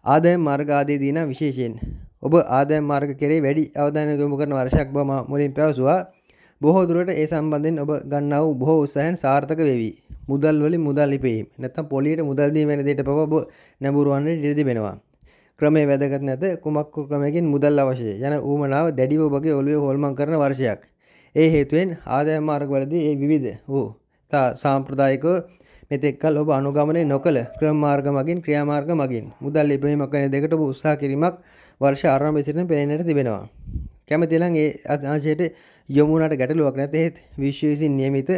ආදායම් මාර්ග ආදී දීන විශේෂයෙන් ඔබ ආදායම් මාර්ග කෙරේ වැඩි අවධානය යොමු කරන වර්ෂයක් බව මුලින් පැවසුවා. බොහෝ දුරට ඒ සම්බන්ධයෙන් ඔබ ගන්නා වූ බොහෝ උත්සාහයන් සාර්ථක වෙවි. මුදල් වලින් මුදල් ලිපීම. නැත්නම් පොලියට මුදල් දීම වෙන දෙයට පව ඔබ නැඹුරු වන්නට ඉඩ තිබෙනවා. ක්‍රමයේ වැදගත් නැත කුමක් ක්‍රමයකින් මුදල් අවශ්‍යයි. යන ඌමනාව දැඩිව ඔබගේ ඔළුවේ හොල්මන් කරන වර්ෂයක්. ඒ හේතුවෙන් ආදායම් මාර්ගවලදී ඒ විවිධ වූ සාම්ප්‍රදායිකව මෙතෙක් කල ඔබ අනුගමනය නොකළ ක්‍රම මාර්ග මගින් ක්‍රියාමාර්ග මගින් මුදල් ලිපීමක් වෙන දෙකට ඔබ උත්සාහ කිරීමක් වර්ෂ ආරම්භ සිටින පෙනෙන්නට තිබෙනවා. කැමති නම් ඒ අංශයට යොමු වුණාට ගැටලුවක් නැත. ඒත් විශ්ව විසින් නියමිත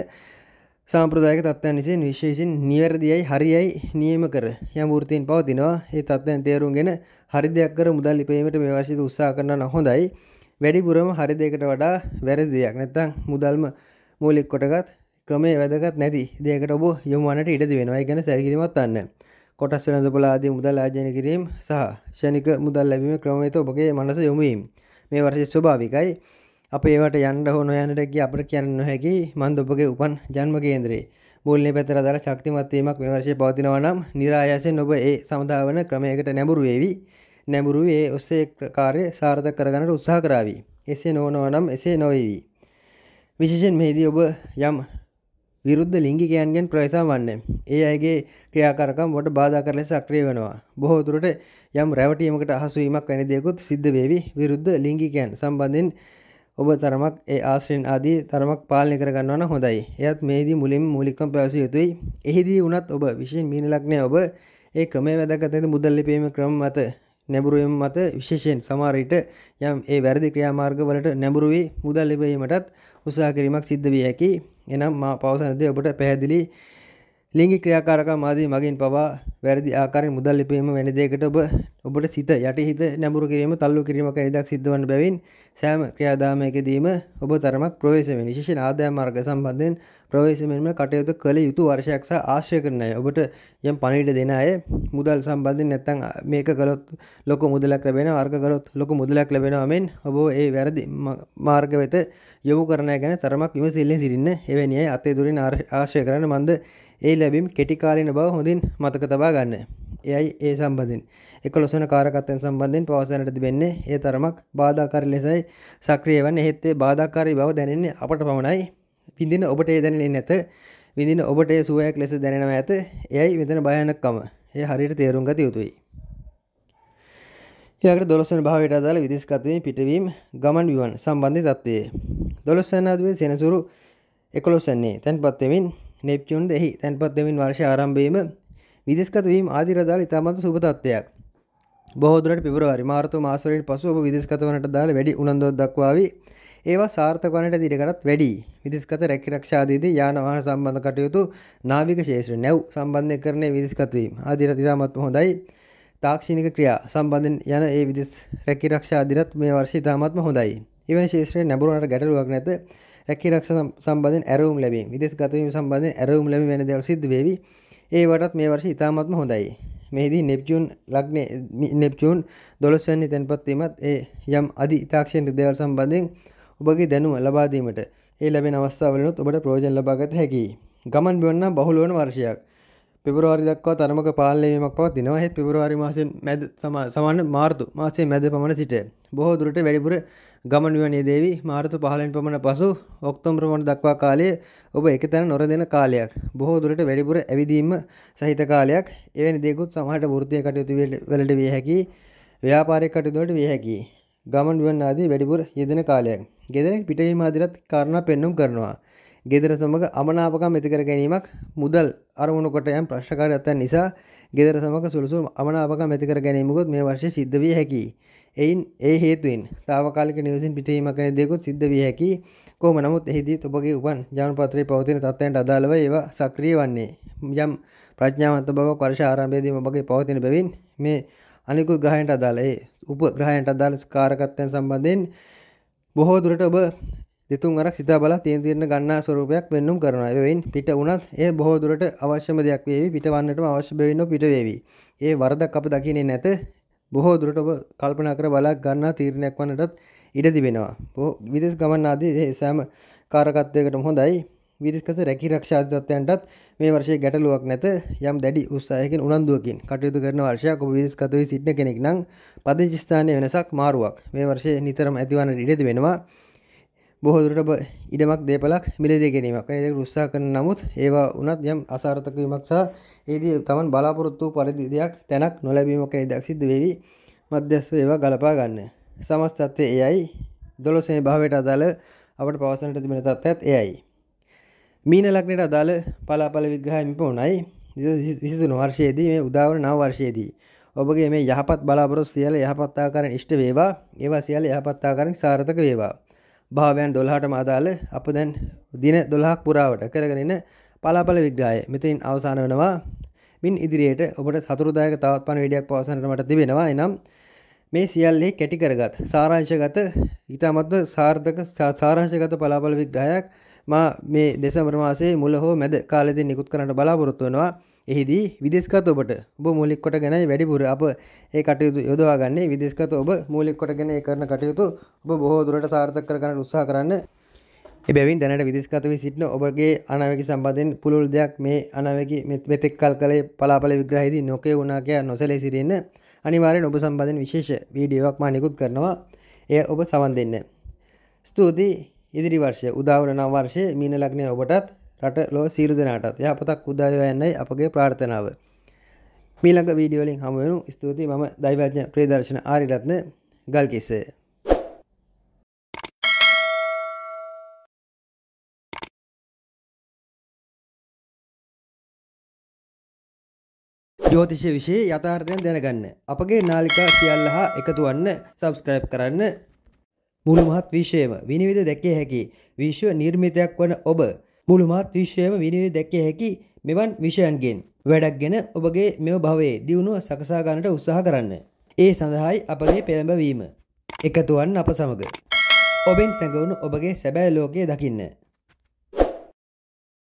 සාම්ප්‍රදායික තත්ත්වයන් විසින් විශ්ව විසින් නිවැරදියයි හරියයි නියම කර යම් වෘත්තීන් පවතිනවා. ඒ තත්ත්වයන් තේරුම්ගෙන හරි දෙයක් කර මුදල් ලිපීමට මේ වර්ෂයේ උත්සාහ කරනවා නම් හොඳයි. වැඩිපුරම හරි දෙයකට වඩා වැරදි දෙයක් නැත්නම් මුදල්ම මූලික කොටගත් ක්‍රමයේ වැදගත් නැති දෙයකට ඔබ යොමු වන්නට ඉඩ දෙනවා. ඒ කියන්නේ සැලකිලිමත් වන්න. කොටස් වෙළඳපොළ ආදී මුදල් ආයෝජනය කිරීම සහ ක්ෂණික මුදල් ලැබීමේ ක්‍රම වෙත ඔබගේ මනස යොමු වීම. මේ වර්ෂයේ ස්වභාවිකයි. අප ඒවට යන්න හෝ නොයනටගිය අපට කියන්න නොහැකි මන් ඔබගේ උපන් ජන්ම කේන්ද්‍රේ මුල්ලෙ පැතර දර ශක්තිමත්වීමක් මෙවර්ශය පවතිනවා නම් නිරායාසයෙන් ඔබ ඒ සමදාවන ක්‍රමයකට නැඹුරු වේවි නැඹුරු ඒ ඔස්සේ කාර්ය සාර්ථක කරගන්නට උත්සාහ කරාවි එසේ නොවනව නම් එසේ නොවේවි විශේෂෙන් මෙහිදී ඔබ යම් විරුද්ධ ලිංගිකයන්ගෙන් ප්‍රවේශම් වන්නේ. ඒ අයගේ ක්‍රියාකාරකම් වලට බාධා කර ලෙස සක්‍රිය වෙනවා. බොහෝ දුරට යම් රැවටීමකට අහසු වීමක් වැනි දේකුත් සිද්ධ වේවි. විරුද්ධ ලිංගිකයන් සම්බන්ධයෙන් ඔබ තරමක් ඒ ආශ්‍රයෙන් ආදී තරමක් පාලනය කරගන්නවා නම් හොඳයි. එයත් මේදී මුලින්ම මූලිකව පැවසිය යුතුයි. එහිදී වුණත් ඔබ විශේෂයෙන් මීන ලග්නය ඔබ ඒ ක්‍රමයේ වැදගත් නැති මුදල් ලිපීමේ ක්‍රම මත නැඹුරු වීම මත විශේෂයෙන් සමහර විට යම් ඒ වැරදි ක්‍රියාමාර්ග වලට නැඹුරු වී මුදල් ලිපීමටත් උත්සාහ කිරීමක් සිද්ධ විය හැකි. එනම් මා පවසන දේ ඔබට පැහැදිලි ලිංගි ක්‍රියාකාරකම් ආදී මගින් පවා වැරදි ආකාරයෙන් මුදල් ලිපීම වැනි දෙයකට ඔබ ඔබට සිත යටි හිත නැඹුරු කිරීම තල්ලු කිරීමක නිදක් සිද්ධ වන බැවින් සෑම ක්‍රියාදාමයකදීම ඔබ තරමක් ප්‍රවේශමෙන් විශේෂ ආදායම් මාර්ග සම්බන්ධයෙන් ප්‍රවේශමෙන්ම කටයුතු කළ යුතු වර්ෂයක් සහ ආශ්‍රය කරන අය. ඔබට යම් පණිවිඩ දෙන අය මුදල් සම්බන්ධයෙන් නැත්නම් මේක කළොත් ලොකු මුදලක් ලැබෙනවා වර්ග කළොත් ලොකු මුදලක් ලැබෙනවා මෙන් ඔබ ඒ වැරදි මාර්ග වෙත යොමු කරන අය ගැන තරමක් විමසිල්ලෙන් සිටින්න එවැනි අය අතේ දුරින් ආශ්‍රය කරන්න මන්ද ඒ ලැබීම් කෙටි කාලින බව හොඳින් මතක තබා ගන්න. එයයි ඒ සම්බන්ධයෙන්. එකොළොස්වන කාරකත්වයන් සම්බන්ධයෙන් පවසන්නට තිබෙන්නේ ඒ තරමක් බාධාකාරී ලෙසයි සක්‍රිය වන්නේ. එහෙත් ඒ බාධාකාරී බව දැනෙන්නේ අපට පමණයි. විඳින ඔබට ඒ දැනෙන්නේ නැත. විඳින ඔබට ඒ සුවයක් ලෙස දැනෙනවා ඇත. එයයි මෙතන භයානකකම. එය හරියට තේරුම් ගත යුතුයි. ඊළඟට 12 වන භාවයට අදාළ විදේශගතවීම පිටවීම ගමන් විවන සම්බන්ධ තත්ත්වය. 12 වන අදුවේ සෙනසුරු 11 වෙනි තැන්පත් වෙමින් නෙප්චූන් එහි තැන්පත් වෙමින් වර්ෂ ආරම්භයේම විදේශගත වීම ආදී රදාළ ඉතාමත් සුබ තත්ත්වයක්. බොහෝ දුරට පෙබරවාරි මාර්තු මාස වලින් පසු ඔබ විදේශගත වනට දාල වැඩි උනන්දුවක් දක්වාවි. ඒවා සාර්ථක වනට දිරකටත් වැඩි. විදේශගත රැකිරක්ෂා ආදීදී යාන වාහන සම්බන්ධ කටයුතු නාවික ශේෂ්ත්‍ර නැව් සම්බන්ධය කරන්නේ විදේශගත වීම. ආදී රට ඉතාමත් හොඳයි. තාක්ෂණික ක්‍රියා සම්බන්ධයෙන් යන ඒ විදේශ රැකිරක්ෂා ආදීරත් මේ වර්ෂය ඉතාමත්ම හොඳයි. එවැනි ශේෂ්ත්‍රයේ නැඹුරුනට ගැටලුවක් නැත. රැකිරක්ෂා සම්බන්ධයෙන් ඇරවුම් ලැබීම විදේශගත වීම සම්බන්ධයෙන් ඇරවුම් ලැබීම වෙන දේවල් සිද්ධ වෙවි. ඒ වටත් මේ වර්ෂය ඉතාමත්ම හොඳයි. මෙහිදී නෙප්චූන් ලග්නේ නෙප්චූන් 12 වෙනි තැන්පත් වීමත් ඒ යම් අධි තාක්ෂණික දේවල් සම්බන්ධයෙන් ඔබගේ දැනුම ලබා දීමට ඒ ලැබෙන අවස්ථාවලනොත් ඔබට ප්‍රයෝජන ලබා ගත හැකියි. ගමන් බිමන් නම් බහුල වන වර්ෂයක්. පෙබරවාරි දක්වා තරමක පාලනය වීමක් පවතිනවා. හෙත් පෙබරවාරි මාසයෙන් මැද සමාන මාර්තු මාසයේ මැද පමණ සිට බොහෝ දුරට වැඩිපුර ගමන් විවනේ දේවි මාර්තු 15 පමණ පසු ඔක්තෝබර් මාස දක්වා කාලය ඔබ එකතැන නොරදෙන කාලයක්. බොහෝ දුරට වැඩිපුර ඇවිදීම සහිත කාලයක්. එවැනි දේකුත් සමහරට වෘත්තීය කටයුතු වලට විය හැකි, ව්‍යාපාරික කටයුතු වලට විය හැකි. ගමන් විවන ආදී වැඩිපුර යෙදෙන කාලයක්. ගෙදරින් පිටවීම ආදිරත් කාරණා පෙන්눔 කරනවා. ගෙදර සමග අමනාපකම් ඇති කර ගැනීමක් මුදල් අරමුණු කොට යම් ප්‍රශ්නකාරීත්වයන් නිසා ගෙදර සමග සුළුසුළු අමනාපකම් ඇති කර ගැනීමකුත් මේ වර්ෂයේ සිද්ධ විය හැකියි. එයින් ඒ හේතුවෙන් తాවකාලික නිවසින් පිටවීමක් ගැන දෙයක්ත් සිද්ධ විය හැකියි. කොහොම නමුත් එහිදී ඔබගේ උපන් ජානපත්‍රයේ පවතින තත්ත්වයන්ට අදාළව ඒවා සක්‍රිය වන්නේ. යම් ප්‍රඥාවන්ත බවක් වර්ෂ ආරම්භයේදී ඔබගේ පවතින බැවින් මේ අනිකුත් ග්‍රහයන්ට අදාළ ඒ උපග්‍රහයන්ට අදාළ කාරකත්වයන් සම්බන්ධයෙන් බොහෝ දුරට ඔබ දෙතුන් වරක් සිතා බලා තීන් තීරණ ගන්නා ස්වරූපයක් වෙන්නුම් කරනවා. එවෙයින් පිට වුණත් එය බොහෝ දුරට අවශ්‍යම දෙයක් වේවි. පිට වන්නටම අවශ්‍ය බැවින් පිට වේවි. ඒ වරදක් අප දකින්නේ නැත. බොහෝ දුරට ඔබ කල්පනා කර බලා ගන්නා තීරණයක් වන්නටත් ඉඩ තිබෙනවා. බොහෝ විදේශ ගමන් ආදී සෑම කාරකත්වයකටම හොඳයි. විදේශගත රැකී රක්ෂා තත්ත්වයන්ටත් මේ වර්ෂයේ ගැටලුවක් නැත. යම් දැඩි උත්සාහයකින් උනන්දුවකින් කටයුතු කරන වර්ෂයක් ඔබ විදේශගත වී සිටින කෙනෙක් නම් පදිංචි ස්ථානයේ වෙනසක් මාරුවක් මේ වර්ෂයේ නිතරම ඇතිවන ඉඩ තිබෙනවා. බොහෝ දුරට ඔබ ඉඩමක් දේපලක් මිලදී ගැනීමක් වෙන දෙයකට උත්සාහ කරන නමුත් ඒවා වුණත් යම් අසාර්ථක වීමක් සහ ඒදී තමන් බලාපොරොත්තු වූ පරිදි දෙයක් තැනක් නොලැබීමක් වෙන දෙයක් සිද්ධ වෙවි මධ්‍යස්ථ ඒවා ගලපා ගන්න. සමස්ත තත්ත්වය එයයි 12 වෙනි භාවයට අදාළ අපට පවසන්නට තිබෙන තත්ත්වයත් එයයි. මීන ලග්නයට අදාළ පලාපල විග්‍රහය මෙපමණයි. 23 වර්ෂයේදී මේ උදාවන නව වර්ෂයේදී ඔබගේ මේ යහපත් බලාපොරොත්තු සියල්ල යහපත් ආකාරයෙන් ඉෂ්ට වේවා. ඒවා සියල්ල යහපත් ආකාරයෙන් සාර්ථක වේවා. භාවයන් 12ටම අදාළ අප දැන් දින 12ක් පුරාවට කරගෙන ඉන්න පලාපල විග්‍රහය මෙතනින් අවසන් වෙනවා. මින් ඉදිරියට ඔබට සතුරුදායක තවත් පණ වීඩියක් පවසන්නට මට තිබෙනවා. එනම් මේ සියල්ලෙහි කැටි කරගත් සාරාංශගත ඉතාමත්ව සාර්ථක සාරාංශගත පලාපල විග්‍රහයක් මා මේ දෙසැම්බර් මාසයේ මුල හෝ මැද කාලෙදී නිකුත් කරන්නට බලාපොරොත්තු වෙනවා. එහිදී විදේශගත ඔබට ඔබ මූලික කොටගෙන වැඩිපුර අප ඒ කටයුතු යොදවා ගන්නේ විදේශගත ඔබ මූලික කොටගෙන ඒ කරන කටයුතු ඔබ බොහෝ දුරට සාර්ථක කර ගන්න උත්සාහ කරන්න. එබැවින් දැනට විදේශගත වී සිටින ඔබගේ අනාවැකි සම්බන්ධයෙන් පුළුල් දෙයක් මේ අනාවැකි මෙතෙක් කල් කලේ පලාපල විග්‍රහයේදී නොකේ වුණා කියා නොසැලී සිටින්න අනිවාර්යෙන් ඔබ සම්බන්ධයෙන් විශේෂ වීඩියෝවක් මා නිකුත් කරනවා. එය ඔබ සවන් දෙන්න. ස්තුතියි ඉදිරි වර්ෂය උදාවන නව වර්ෂයේ මීන ලග්නය ඔබටත් රට ලෝ සියලු දෙනාටත්. යහපතක් උදායෝ යන්නයි අපගේ ප්‍රාර්ථනාව. මීළඟ වීඩියෝ වලින් හමු වෙනු ස්තුතියි. මම දෛවඥ ප්‍රියදර්ශන ආරිරත්න ගල්කිස්සේ. ජෝතිෂ විෂය යථාර්ථයෙන් දැනගන්න. අපගේ නාලිකා සියල්ල හා එකතු වන්න සබස්ක්‍රයිබ් කරන්න. මුළු මහත් විශ්වයම විනිවිද දැකිය හැකි විශ්ව නිර්මිතයක් වන ඔබ මුළු මහත් විශ්වයම විනිවිද දැකිය හැකි මෙවන් විෂයන්ගෙන් වැඩක් ගෙන ඔබගේ මෙම භවයේ දියුණුව සකසාගන්නට උත්සාහ කරන්න. ඒ සඳහායි අපගේ පෙළඹවීම. එකතුවන්න අප සමඟ. ඔබෙන් සැඟවුණු ඔබගේ සැබෑ ලෝකය දකින්න.